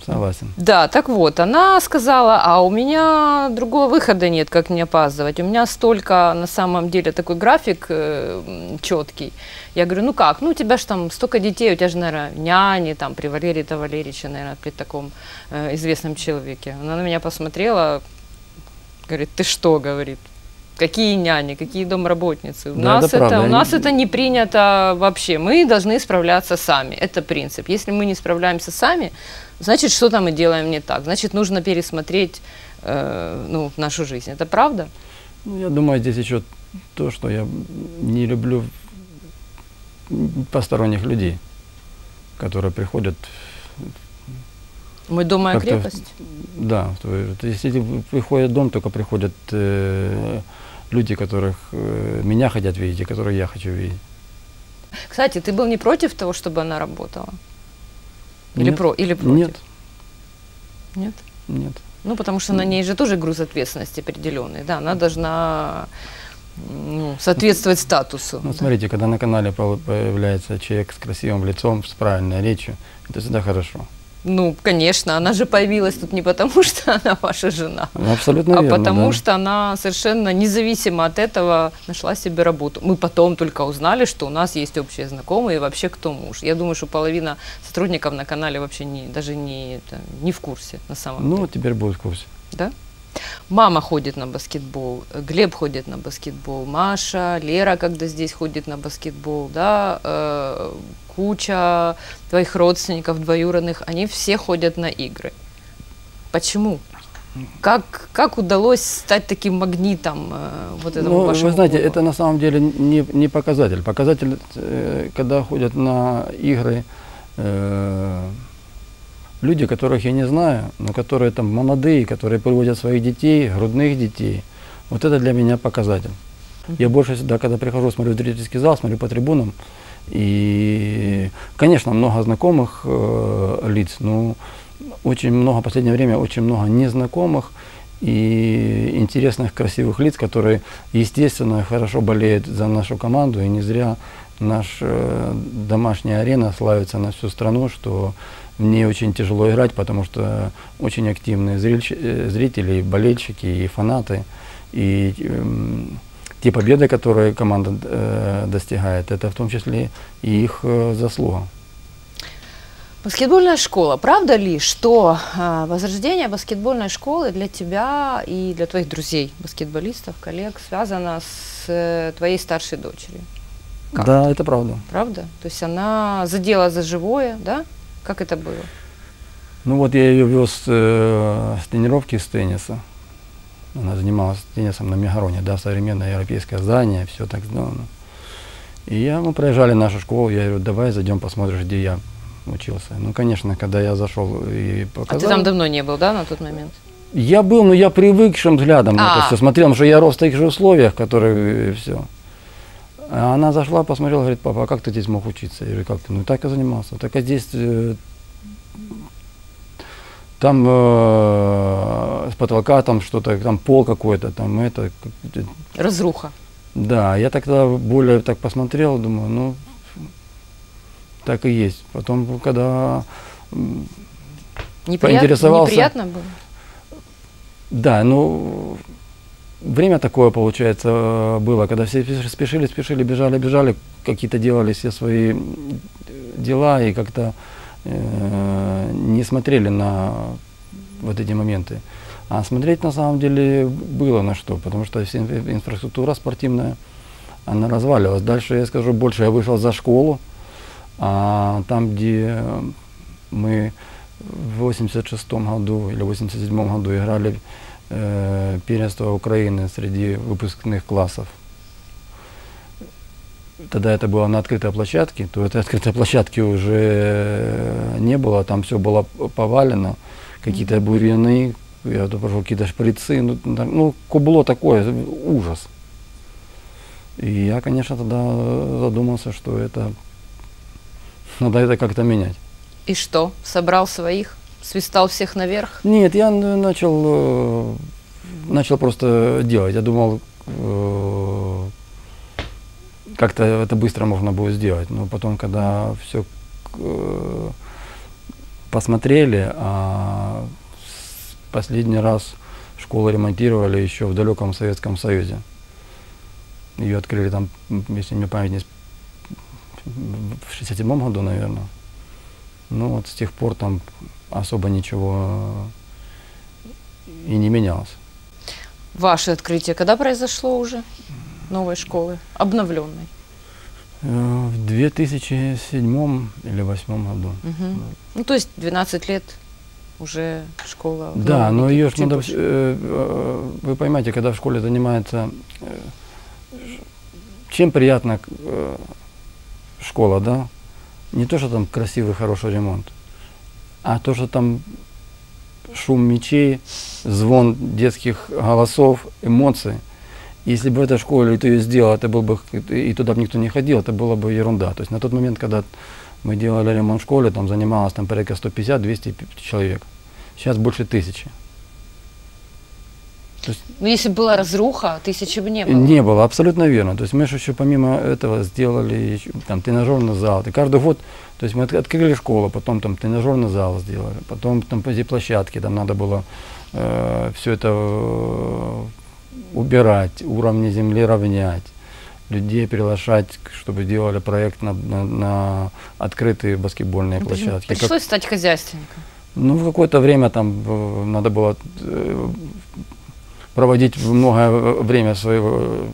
Согласен. Да, так вот, она сказала, а у меня другого выхода нет, как не опаздывать. У меня столько, на самом деле, такой график четкий. Я говорю, ну как, ну у тебя же там столько детей, у тебя же, наверное, няни, там, при Валерии Тавалерьевиче, наверное, при таком э, известном человеке. Она на меня посмотрела, говорит, ты что, говорит, какие няни, какие домработницы. У, Да, нас, это это, у нас это не принято вообще. Мы должны справляться сами. Это принцип. Если мы не справляемся сами, значит, что-то мы делаем не так. Значит, нужно пересмотреть э, ну, нашу жизнь. Это правда? Ну, я думаю, здесь еще то, что я не люблю посторонних людей, которые приходят, Мой дом, в- крепость. да, то есть если приходят в дом, только приходят э, люди, которых э, меня хотят видеть и которых я хочу видеть. Кстати, ты был не против того, чтобы она работала? Или, Нет. про, или против? Нет, Нет? нет. Ну, потому что на ней же тоже груз ответственности определенный. Да, она должна ну, соответствовать статусу. Ну, да. смотрите, когда на канале появляется человек с красивым лицом, с правильной речью, это всегда хорошо. Ну, конечно, она же появилась тут не потому, что она ваша жена, Ну, Абсолютно а верно, потому да. что она совершенно независимо от этого нашла себе работу. Мы потом только узнали, что у нас есть общие знакомые и вообще кто муж. Я думаю, что половина сотрудников на канале вообще не, даже не, это, не в курсе на самом Ну, деле. теперь будет в курсе. Да? Мама ходит на баскетбол, Глеб ходит на баскетбол, Маша, Лера, когда здесь ходит на баскетбол, да, э, куча твоих родственников двоюродных, они все ходят на игры. Почему? Как, как удалось стать таким магнитом э, вот этому Ну, вашему вы знаете, клубу? это на самом деле не, не показатель. Показатель, э, когда ходят на игры э, люди, которых я не знаю, но которые там молодые, которые приводят своих детей, грудных детей. Вот это для меня показатель. Я больше всегда, когда прихожу, смотрю в зрительский зал, смотрю по трибунам, и, конечно, много знакомых э, лиц, но очень много, в последнее время очень много незнакомых и интересных, красивых лиц, которые, естественно, хорошо болеют за нашу команду, и не зря наша э, домашняя арена славится на всю страну, что в ней очень тяжело играть, потому что очень активные э, зрители, болельщики и фанаты. И эм, те победы, которые команда э, достигает, это в том числе и их э, заслуга. Баскетбольная школа. Правда ли, что а, возрождение баскетбольной школы для тебя и для твоих друзей, баскетболистов, коллег, связано с э, твоей старшей дочерью? Как Да, это правда. Правда? То есть она задела за живое, да? Как это было? Ну вот я ее вез э, с тренировки с тенниса. Она занималась теннисом на Мегароне, да, современное европейское здание, все так сделано. И я, мы проезжали нашу школу, я говорю, давай зайдем посмотришь, где я учился. Ну, конечно, когда я зашел и А показал. ты там давно не был, да, на тот момент? Я был, но я привыкшим взглядом на это А. все смотрел, потому что я рос в таких же условиях, которые все. Она зашла, посмотрела, говорит, папа, а как ты здесь мог учиться? Я говорю, как ты? Ну, так и занимался. Так а здесь э, там э, с потолка там что-то, там пол какой-то, там это. Разруха. Да, я тогда более так посмотрел, думаю, ну, так и есть. Потом, когда м, Неприятно, Поинтересовался. неприятно было? Да, ну время такое, получается, э, было, когда все спеш- спешили, спешили, бежали, бежали, какие-то делали все свои дела и как-то э, не смотрели на вот эти моменты. А смотреть на самом деле было на что, потому что вся инфра- инфраструктура спортивная, она разваливалась. Дальше я скажу больше, я вышел за школу, а там, где мы в 86 году или 87 году играли э, первенство Украины среди выпускных классов. Тогда это было на открытой площадке, то этой открытой площадки уже не было, там все было повалено, какие-то бурьяны, я пошел, какие-то шприцы, ну, там, ну, кубло такое, ужас. И я, конечно, тогда задумался, что это надо это как-то менять. И что? Собрал своих? Свистал всех наверх? Нет, я н- начал, э, начал просто делать. Я думал, э, как-то это быстро можно будет сделать. Но потом, когда все посмотрели, а последний раз школу ремонтировали еще в далеком Советском Союзе. Ее открыли там, если мне память не в 67 году, наверное. Ну вот с тех пор там особо ничего и не менялось. Ваше открытие когда произошло уже? Новой школы, обновленной. Э, В 2007 или 2008 году. Мгм. Ну, то есть 12 лет уже школа. Да, но ее надо, больше. э, э, вы поймаете, когда в школе занимается, чем приятна школа, да? Не то, что там красивый, хороший ремонт, а то, что там шум мечей, звон детских голосов, эмоций. Если бы в этой школе ты ее сделал, это был бы, и туда бы никто не ходил, это была бы ерунда. То есть на тот момент, когда мы делали ремонт в школе, там занималось там порядка 150-200 пи- человек. Сейчас больше тысячи. Ну, если была разруха, тысячи бы не было. Не было, абсолютно верно. То есть мы же еще помимо этого сделали еще, там тренажерный зал. И каждый год, то есть мы от- открыли школу, потом там тренажерный зал сделали, потом там площадки, там надо было все это э, убирать, уровни земли равнять, людей приглашать, чтобы делали проект на, на- на открытые баскетбольные Ну, площадки. Как- Пришлось стать хозяйственником. ну, в какое-то время там э, надо было э, проводить многое э, время своего,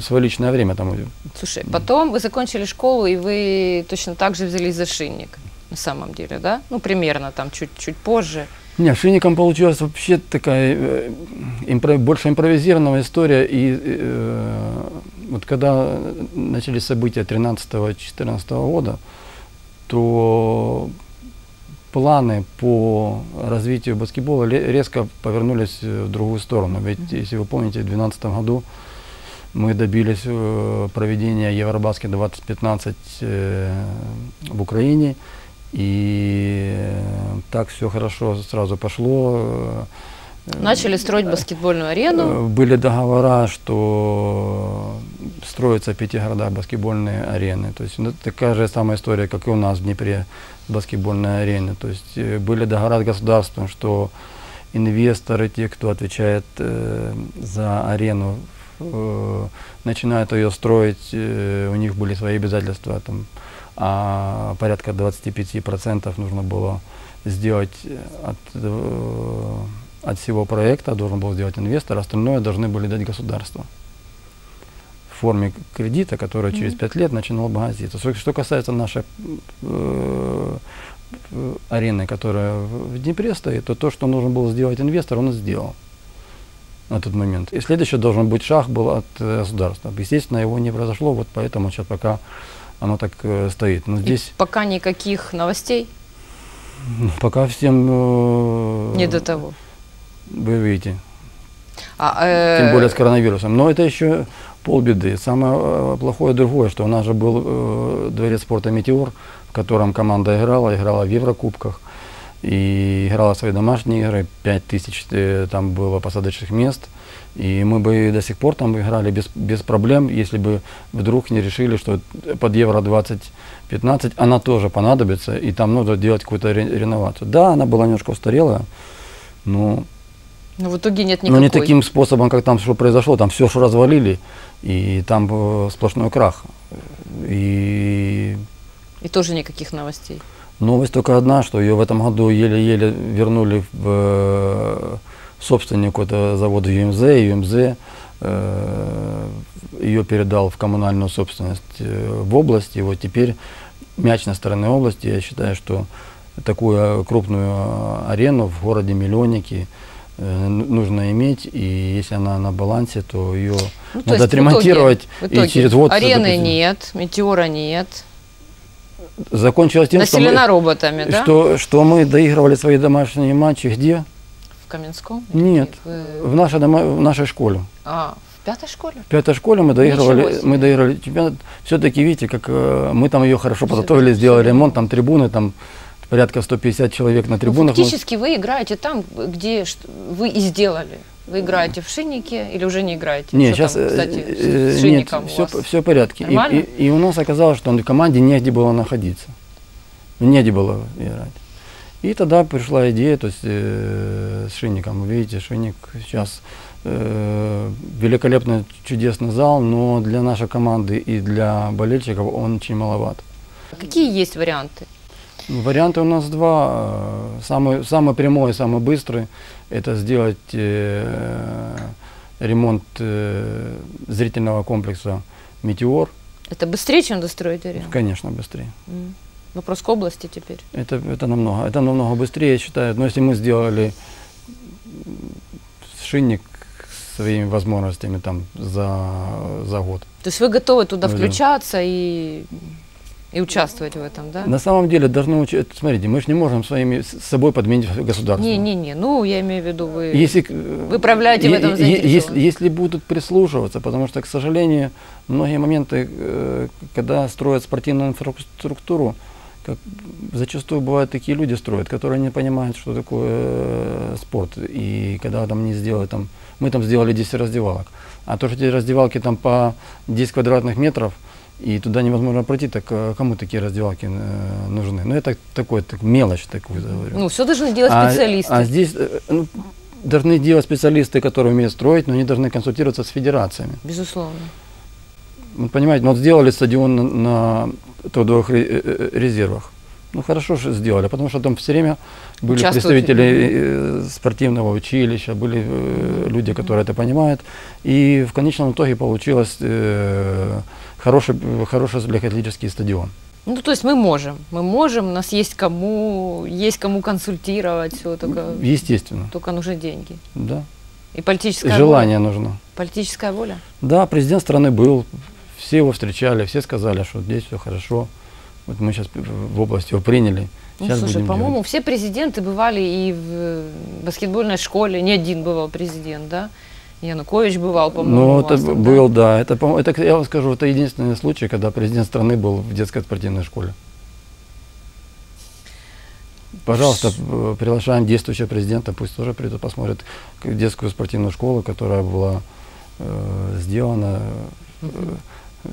свое личное время там. Слушай, потом вы закончили школу, и вы точно так же взялись за шинник, на самом деле, да? Ну, примерно там чуть-чуть позже. Не, шинником получилась вообще такая э, импро- больше импровизированная история. И э, вот когда начались события 13-14 года, то планы по развитию баскетбола резко повернулись э, в другую сторону. Ведь, если вы помните, в 2012 году мы добились э, проведения Евробаскет 2015 э, в Украине. И так все хорошо сразу пошло. Начали строить баскетбольную арену. Были договора, что строятся в пяти городах баскетбольные арены. То есть ну, такая же самая история, как и у нас в Днепре баскетбольная арена. То есть э, были договора с государством, что инвесторы, те, кто отвечает э, за арену, э, начинают ее строить, э, у них были свои обязательства, там, а порядка 25% нужно было сделать от, э, от всего проекта, должен был сделать инвестор, остальное должны были дать государство в форме кредита, который через Мгм. 5 лет начинал обогатиться. Что, что касается нашей э, э, арены, которая в Днепре стоит, то то, что нужно было сделать инвестор, он и сделал на тот момент. И следующий должен быть шаг был от э, государства. Естественно, его не произошло, вот поэтому сейчас пока оно так э, стоит. Но И здесь пока никаких новостей ну, пока всем э, не до того. вы видите, А, э, тем более с коронавирусом. Но это еще полбеды. Самое э, плохое другое, что у нас же был э, дворец спорта «Метеор», в котором команда играла, играла в Еврокубках и играла свои домашние игры. 5000 э, там было посадочных мест. И мы бы до сих пор там играли без, без проблем, если бы вдруг не решили, что под Евро 2015 она тоже понадобится, и там нужно делать какую-то ре- реновацию. Да, она была немножко устарелая, но Но в итоге нет но никакой. не таким способом, как там что произошло, там все что развалили, и там э, сплошной крах. И И тоже никаких новостей. новость только одна, что ее в этом году еле-еле вернули в э, собственнику, это завод ЮМЗ, ЮМЗ э, ее передал в коммунальную собственность э, в области. И вот теперь мяч на стороне области, я считаю, что такую крупную э, арену в городе Миллионники э, ну- нужно иметь, и если она на балансе, то ее Ну, то надо в отремонтировать, итоге- в итоге и через год... Арены допустим, нет, метеора нет. Закончилось тем, что мы, роботами, да? что, что мы доигрывали свои домашние матчи где? В Каменском? Нет, В- в нашей, дома- в нашей школе. А, в пятой школе? В пятой школе мы доигрывали, мы доиграли чемпионат. Все-таки, видите, как э, мы там ее хорошо подготовили, сделали ремонт, там трибуны, там порядка 150 человек на трибунах. Ну, фактически вы играете там, где вы и сделали. Вы играете в шиннике или уже не играете? Не, Что сейчас, там, кстати, э, с э, нет, все, все в порядке. И, Нормально? и- и у нас оказалось, что в команде негде было находиться. Негде было играть. И тогда пришла идея, то есть э, с Шинником. Вы видите, Шинник сейчас э, великолепный, чудесный зал, но для нашей команды и для болельщиков он очень маловат. Какие есть варианты? Варианты у нас два. Самый, самый прямой, самый быстрый – это сделать э, ремонт э, зрительного комплекса «Метеор». Это быстрее, чем достроить арену? Конечно, быстрее. М. Вопрос к области теперь. Это, это намного, это намного быстрее, я считаю. Но если мы сделали шинник своими возможностями там за, за год. То есть вы готовы туда Ну да. включаться и, и участвовать в этом, да? На самом деле должны учить, смотрите, мы же не можем своими, с собой подменить государство. Не-не-не, ну я имею в виду, вы... Если, к- Вы проявляете в этом если, если будут прислушиваться, потому что, к сожалению, многие моменты, э, когда строят спортивную инфраструктуру, как зачастую бывают такие люди строят, которые не понимают, что такое э, спорт. И когда там не сделают, там, мы там сделали 10 раздевалок, а то, что эти раздевалки там по 10 квадратных метров, и туда невозможно пройти, так э, кому такие раздевалки э, нужны? Ну, это такое, так, мелочь такую говорю. Ну, все должны делать А- специалисты. А, здесь э, ну, должны делать специалисты, которые умеют строить, но они должны консультироваться с федерациями. Безусловно. Вот понимаете, ну, вот сделали стадион на, на трудовых ре- резервах. Ну хорошо что сделали, потому что там все время были представители спортивного училища, были люди, которые это понимают. И в конечном итоге получилось э, хороший, хороший легкоатлетический стадион. Ну, то есть мы можем. Мы можем, у нас есть кому, есть кому консультировать, все, только, Естественно, только нужны деньги. да. И политическая Желание воля. нужно. Политическая воля. Да, президент страны был, все его встречали, все сказали, что здесь все хорошо. Вот мы сейчас в области его приняли. Ну, Сейчас слушай, будем по-моему, все президенты бывали и в э, баскетбольной школе, не один бывал президент, да? Янукович бывал, по-моему, Ну, это там, да? был, да. Это, по- это, я вам скажу, это единственный случай, когда президент страны был в детской спортивной школе. Пожалуйста, приглашаем действующего президента, пусть тоже придет, посмотрит к- детскую спортивную школу, которая была э, сделана, э, э,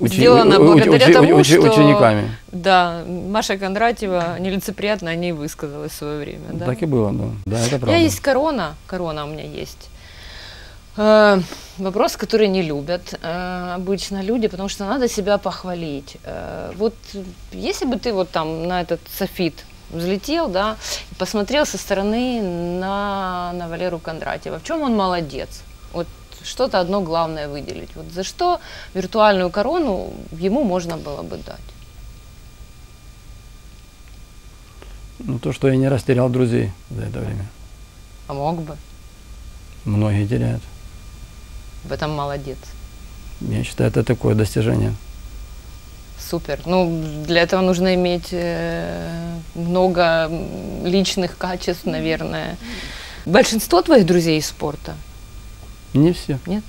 учи- Сделана у- у- благодаря учи- тому, учи- что- учениками. Да, Маша Кондратьева нелицеприятно о ней высказалась в свое время, да? Так и было, да. Да, это У меня правда. есть корона, корона у меня есть. Э, вопрос, который не любят э, обычно люди, потому что надо себя похвалить. Э, вот если бы ты вот там на этот софит взлетел, да, и посмотрел со стороны на, на Валеру Кондратьева, в чем он молодец? Вот что-то одно главное выделить. Вот за что виртуальную корону ему можно было бы дать? Ну, то, что я не растерял друзей за это время. А мог бы. Многие теряют. В этом молодец. Я считаю, это такое достижение. Супер. Ну, для этого нужно иметь э, много личных качеств, наверное. Большинство твоих друзей из спорта? Не все. Нет?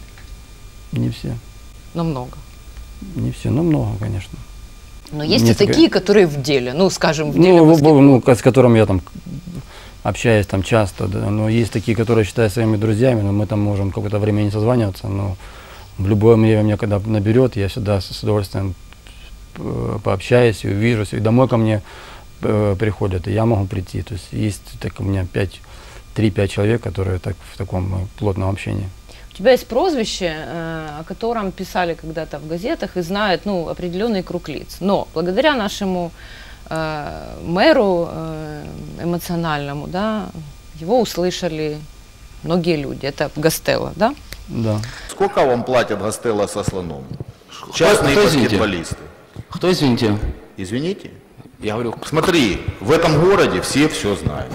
Не все. Но много. Не все, но много, конечно. Но есть Несколько. и такие, которые в деле. Ну, скажем, в деле Ну, в- баскетбола. ну, к- с которым я там общаюсь там часто, да, но есть такие, которые считаю своими друзьями, но мы там можем какое-то время не созваниваться, но в любое время меня когда наберет, я всегда с удовольствием э, пообщаюсь и увижусь, и домой ко мне э, приходят, и я могу прийти. То есть есть так у меня пять, три-пять человек, которые так в таком э, плотном общении. У тебя есть прозвище, э, о котором писали когда-то в газетах и знает ну, определенный круг лиц. Но благодаря нашему мэру эмоциональному, да, его услышали многие люди. Это Гастелло, да? Да. Сколько вам платят Гастелло со слоном? Частные кто, извините? баскетболисты. Кто, извините? Извините. Я говорю, Смотри, в этом городе все все знают.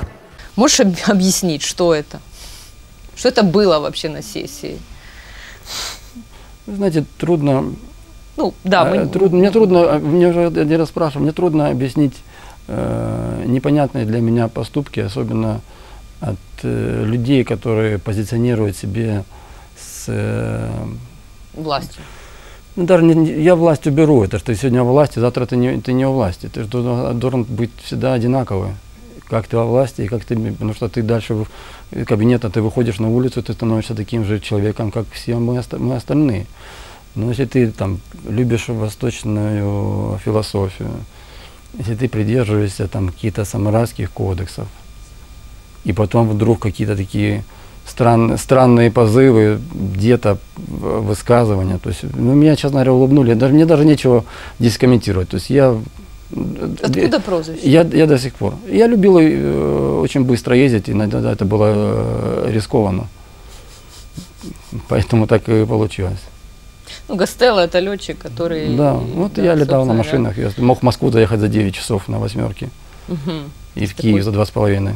Можешь об- объяснить, что это? Что это было вообще на сессии? Знаете, трудно Ну, да, мы... Э, трудно, мне трудно, э, мне уже один раз спрашивал, мне трудно объяснить э, непонятные для меня поступки, особенно от э, людей, которые позиционируют себе с, э, властью. Ну, даже не- я власть уберу. Это что ты сегодня у власти, завтра ты не, ты не у власти. Ты же должен, должен быть всегда одинаковый. Как ты во власти, и как ты, потому что ты дальше в кабинета, ты выходишь на улицу, ты становишься таким же человеком, как все мы, мы остальные. Но если ты там любишь восточную философию, если ты придерживаешься там каких-то самурайских кодексов, и потом вдруг какие-то такие стран, странные позывы, где-то высказывания. То есть, ну, меня, честно говоря, улыбнули. Даже, мне даже нечего здесь комментировать. То есть я... Откуда прозвище? Я, я до сих пор. Я любил э, очень быстро ездить, иногда это было э, рискованно. Поэтому так и получилось. Ну, Гастелло это летчик, который... да, вот да, я летал на машинах. Я мог в Москву заехать за 9 часов на восьмерке. Мгм. И в Такой- Киев за два с половиной.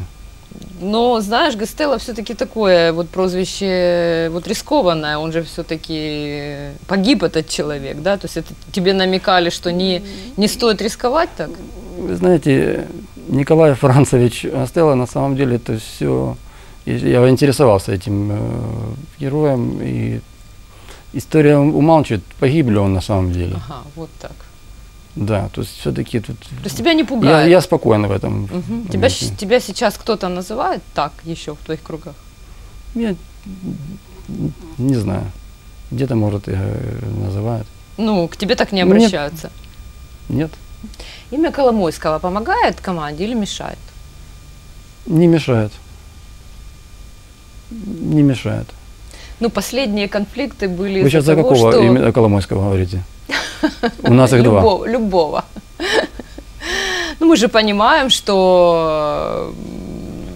Но, знаешь, Гастелло все-таки такое вот прозвище вот рискованное, он же все-таки погиб этот человек, да, то есть это тебе намекали, что не, не стоит рисковать так? Вы знаете, Николай Францевич Астелло, на самом деле это все... Я интересовался этим э, героем, и история умалчивает, погиб ли он на самом деле. Ага, вот так. Да, то есть все-таки тут... То есть тебя не Я, пугает? я спокоен в этом. Мгм. Тебя, тебя сейчас кто-то называет так еще в твоих кругах? Я не знаю. Где-то, может, и э, называют. Ну, к тебе так не обращаются. Нет, Имя Коломойского помогает команде или мешает? не мешает. Не мешает. Ну, последние конфликты были Вы сейчас за того, какого что... имя Коломойского говорите? У нас их два. Любого. Ну, мы же понимаем, что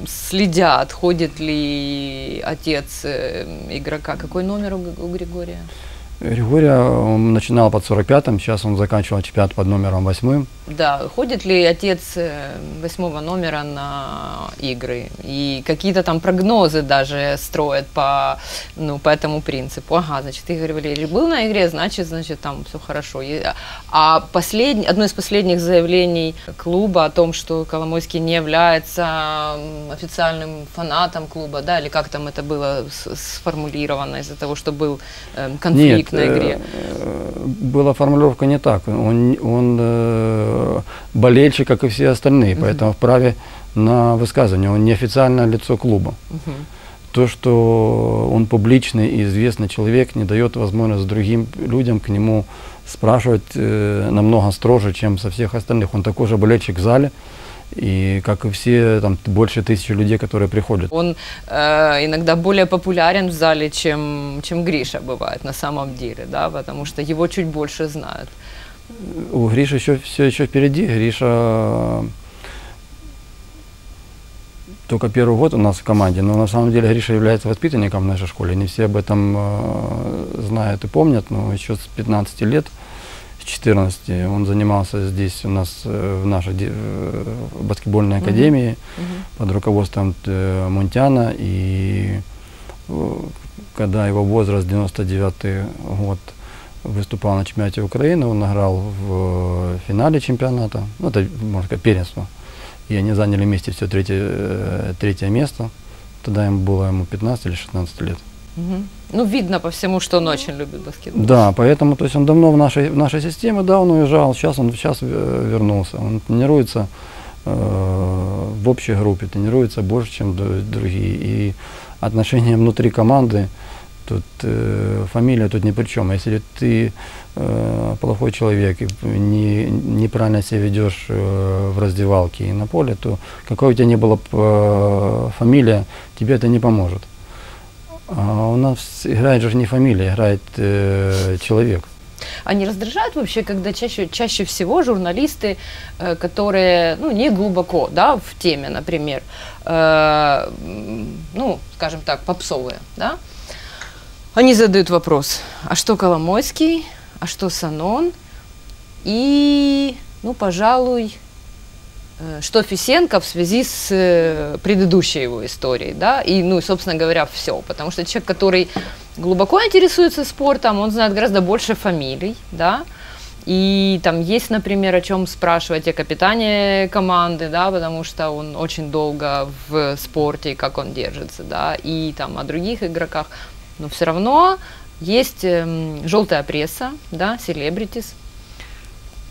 следят, ходит ли отец э, игрока. Какой номер у Григория? Григория он начинал под 45-м, сейчас он заканчивал чемпионат под номером 8 Да, ходит ли отец э, восьмого номера на игры? И какие-то там прогнозы даже строят по, ну, по этому принципу. Ага, значит, Игорь Валерьевич был на игре, значит, значит, там все хорошо. И- А последний, одно из последних заявлений клуба о том, что Коломойский не является официальным фанатом клуба, да, или как там это было сформулировано из-за того, что был эм, конфликт на игре. э, была формулировка не так. Он, он э, болельщик, как и все остальные, поэтому вправе на высказывание. Он неофициальное лицо клуба. Мгм. То, что он публичный и известный человек, не дает возможность другим людям к нему спрашивать э, намного строже, чем со всех остальных. Он такой же болельщик в зале, и как и все, там больше тысячи людей, которые приходят. Он э, иногда более популярен в зале, чем, чем Гриша бывает на самом деле, да, потому что его чуть больше знают. У Гриши еще все еще впереди. Гриша только первый год у нас в команде, но на самом деле Гриша является воспитанником в нашей школе. Не все об этом э, знают и помнят, но еще с 15 лет, с 14 он занимался здесь у нас э, в нашей де- э, баскетбольной академии под руководством э, Мунтяна. И э, когда его возраст 99 год выступал на чемпионате Украины, он играл в финале чемпионата, ну это, можно сказать, первенство. И они заняли вместе все третье, э, третье место. Тогда ему было ему 15 или 16 лет. Ну, видно по всему, что он очень любит баскетбол. Да, поэтому то есть он давно в нашей, в нашей системе, да, он уезжал, сейчас он сейчас э, вернулся. Он тренируется э, в общей группе, тренируется больше, чем другие. И отношения внутри команды, тут э, фамилия тут ни при чем. Если ты э, плохой человек и не, неправильно себя ведешь э, в раздевалке и на поле, то какой у тебя не была э, фамилия, тебе это не поможет. А у нас играет же не фамилия, играет э, человек. Не раздражает вообще, когда чаще, чаще всего журналисты, э, которые, ну, не глубоко, да, в теме, например, э, ну, скажем так, попсовые, да, они задают вопрос, а что Коломойский, а что Санон, и, ну, пожалуй, э, что Фисенко в связи с э, предыдущей его историей, да, и, ну, собственно говоря, все, потому что человек, который глубоко интересуется спортом, он знает гораздо больше фамилий, да, и там есть, например, о чем спрашивать о капитане команды, да, потому что он очень долго в спорте, как он держится, да, и там о других игроках, но все равно Есть желтая пресса, да, селебритис,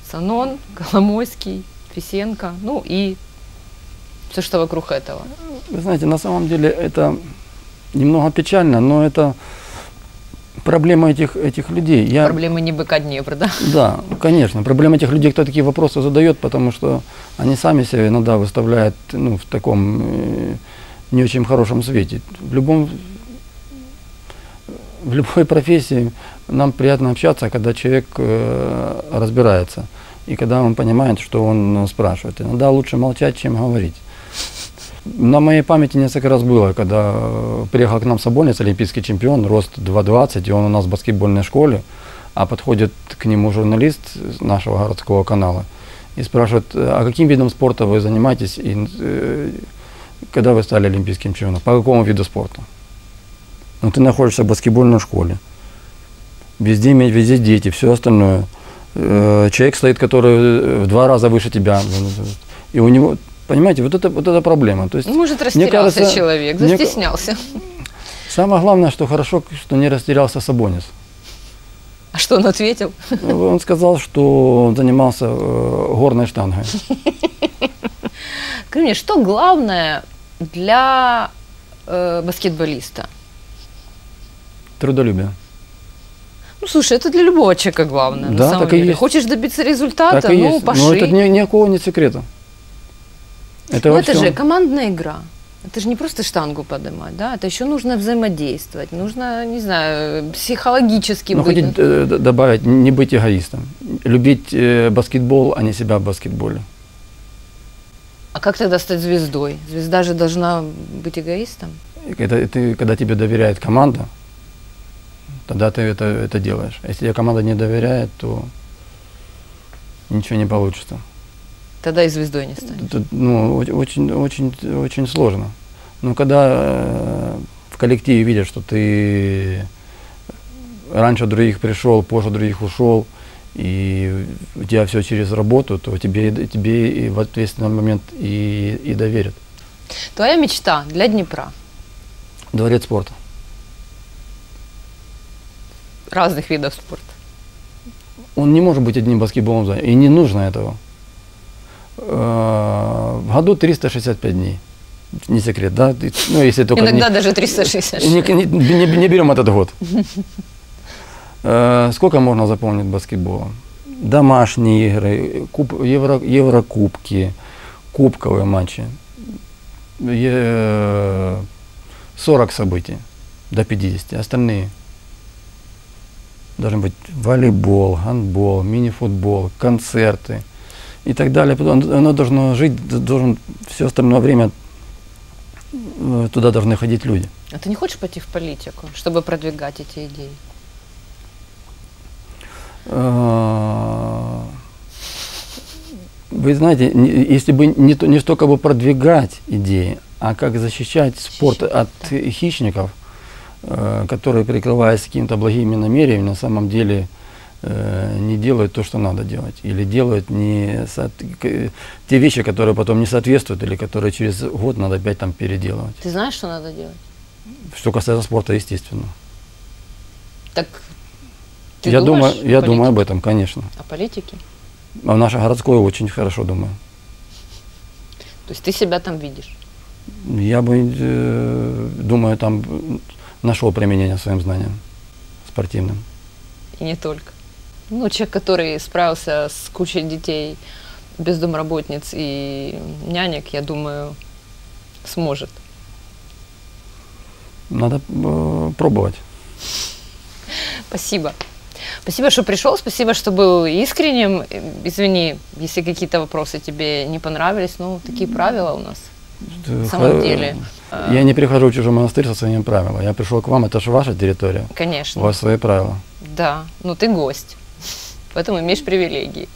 Санон, Коломойский, Фисенко, ну и все, что вокруг этого. Вы знаете, на самом деле это немного печально, но это проблема этих, этих людей. Я, Проблемы не быка Днепр, да? Да, конечно. Проблема этих людей, кто такие вопросы задает, потому что они сами себя иногда выставляют ну, в таком э, не очень хорошем свете. В любом в любой профессии нам приятно общаться, когда человек э, разбирается и когда он понимает, что он э, спрашивает. Иногда лучше молчать, чем говорить. На моей памяти несколько раз было, когда э, приехал к нам Соболец, олимпийский чемпион, рост 2,20, и он у нас в баскетбольной школе, а подходит к нему журналист нашего городского канала и спрашивает, а каким видом спорта вы занимаетесь, и э, когда вы стали олимпийским чемпионом, по какому виду спорта? Ну, ты находишься в баскетбольной школе, везде, везде дети, все остальное. Э, человек стоит, который в два раза выше тебя, и у него Понимаете, вот это, вот это проблема. То есть, Может, растерялся кажется, человек, застеснялся. Мне, самое главное, что хорошо, что не растерялся Сабонис. А что он ответил? Он сказал, что он занимался э, горной штангой. Скажи мне, что главное для э, баскетболиста? Трудолюбие. Ну, слушай, это для любого человека главное, да, на самом так деле. И есть. Хочешь добиться результата, так и ну, есть. пошли. Но это ни, никакого нет секрета. Это, ну, это же командная игра. Это же не просто штангу поднимать, да, это еще нужно взаимодействовать, нужно, не знаю, психологически ну, быть. хотите э, добавить, не быть эгоистом, любить э, баскетбол, а не себя в баскетболе. А как тогда стать звездой? Звезда же должна быть эгоистом. Это, это, когда тебе доверяет команда, тогда ты это, это делаешь. А если тебе команда не доверяет, то ничего не получится тогда и звездой не станешь. Это, ну, очень, очень, очень сложно. Но когда э, в коллективе видят, что ты раньше других пришел, позже других ушел, и у тебя все через работу, то тебе, тебе и в ответственный момент и, и доверят. Твоя мечта для Днепра? Дворец спорта. Разных видов спорта. Он не может быть одним баскетболом, и не нужно этого. Э, в году 365 дней. Не секрет, да? Ну, если только Иногда не, даже 366. Не, не, не, не берем этот год. Э, сколько можно заполнить баскетбола? Домашние игры, куб, евро, еврокубки, кубковые матчи. 40 событий до 50. Остальные должны быть волейбол, гандбол, мини-футбол, концерты – и так далее. Оно должно жить, должен все остальное время э, туда должны ходить люди. А ты не хочешь пойти в политику, чтобы продвигать эти идеи? А, вы знаете, если бы не, не столько бы продвигать идеи, а как защищать спорт от хищников, э, которые, прикрываясь какими-то благими намерениями, на самом деле Э, не делают то, что надо делать, или делают не со... те вещи, которые потом не соответствуют, или которые через год надо опять там переделывать. Ты знаешь, что надо делать? Что касается спорта, естественно. Так ты я думаю, я думаю об этом, конечно. О политике? А в наше городское очень хорошо думаю. То есть ты себя там видишь? Я бы, э, думаю, там нашел применение своим знаниям спортивным. И не только ну, человек, который справился с кучей детей без домработниц и нянек, я думаю, сможет. Надо э, пробовать. Спасибо. Спасибо, что пришел, спасибо, что был искренним. Извини, если какие-то вопросы тебе не понравились, ну, такие правила у нас. На самом деле. Я не прихожу в чужой монастырь со своими правилами. Я пришел к вам, это же ваша территория. Конечно. У вас свои правила. Да, ну ты гость поэтому имеешь привилегии.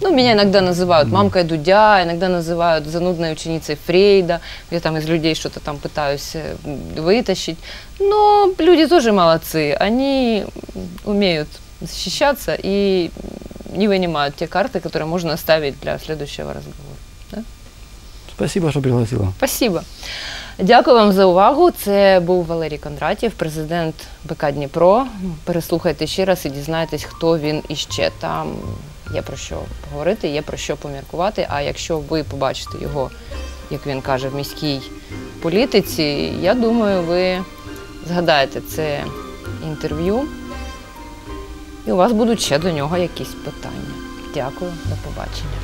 Ну, меня иногда называют мамкой Дудя, иногда называют занудной ученицей Фрейда. Я там из людей что-то там пытаюсь э, вытащить. Но люди тоже молодцы. Они умеют защищаться и не вынимают те карты, которые можно оставить для следующего разговора. Спасибо, что пригласила. Спасибо. Дякую вам за увагу. Це був Валерій Кондратів, президент БК Дніпро. Переслухайте ще раз і дізнайтесь, хто він іще. Там є про що поговорити, є про що поміркувати. А якщо ви побачите його, як він каже, в міській політиці, я думаю, ви згадаєте це інтерв'ю. І у вас будуть ще до нього якісь питання. Дякую, до побачення.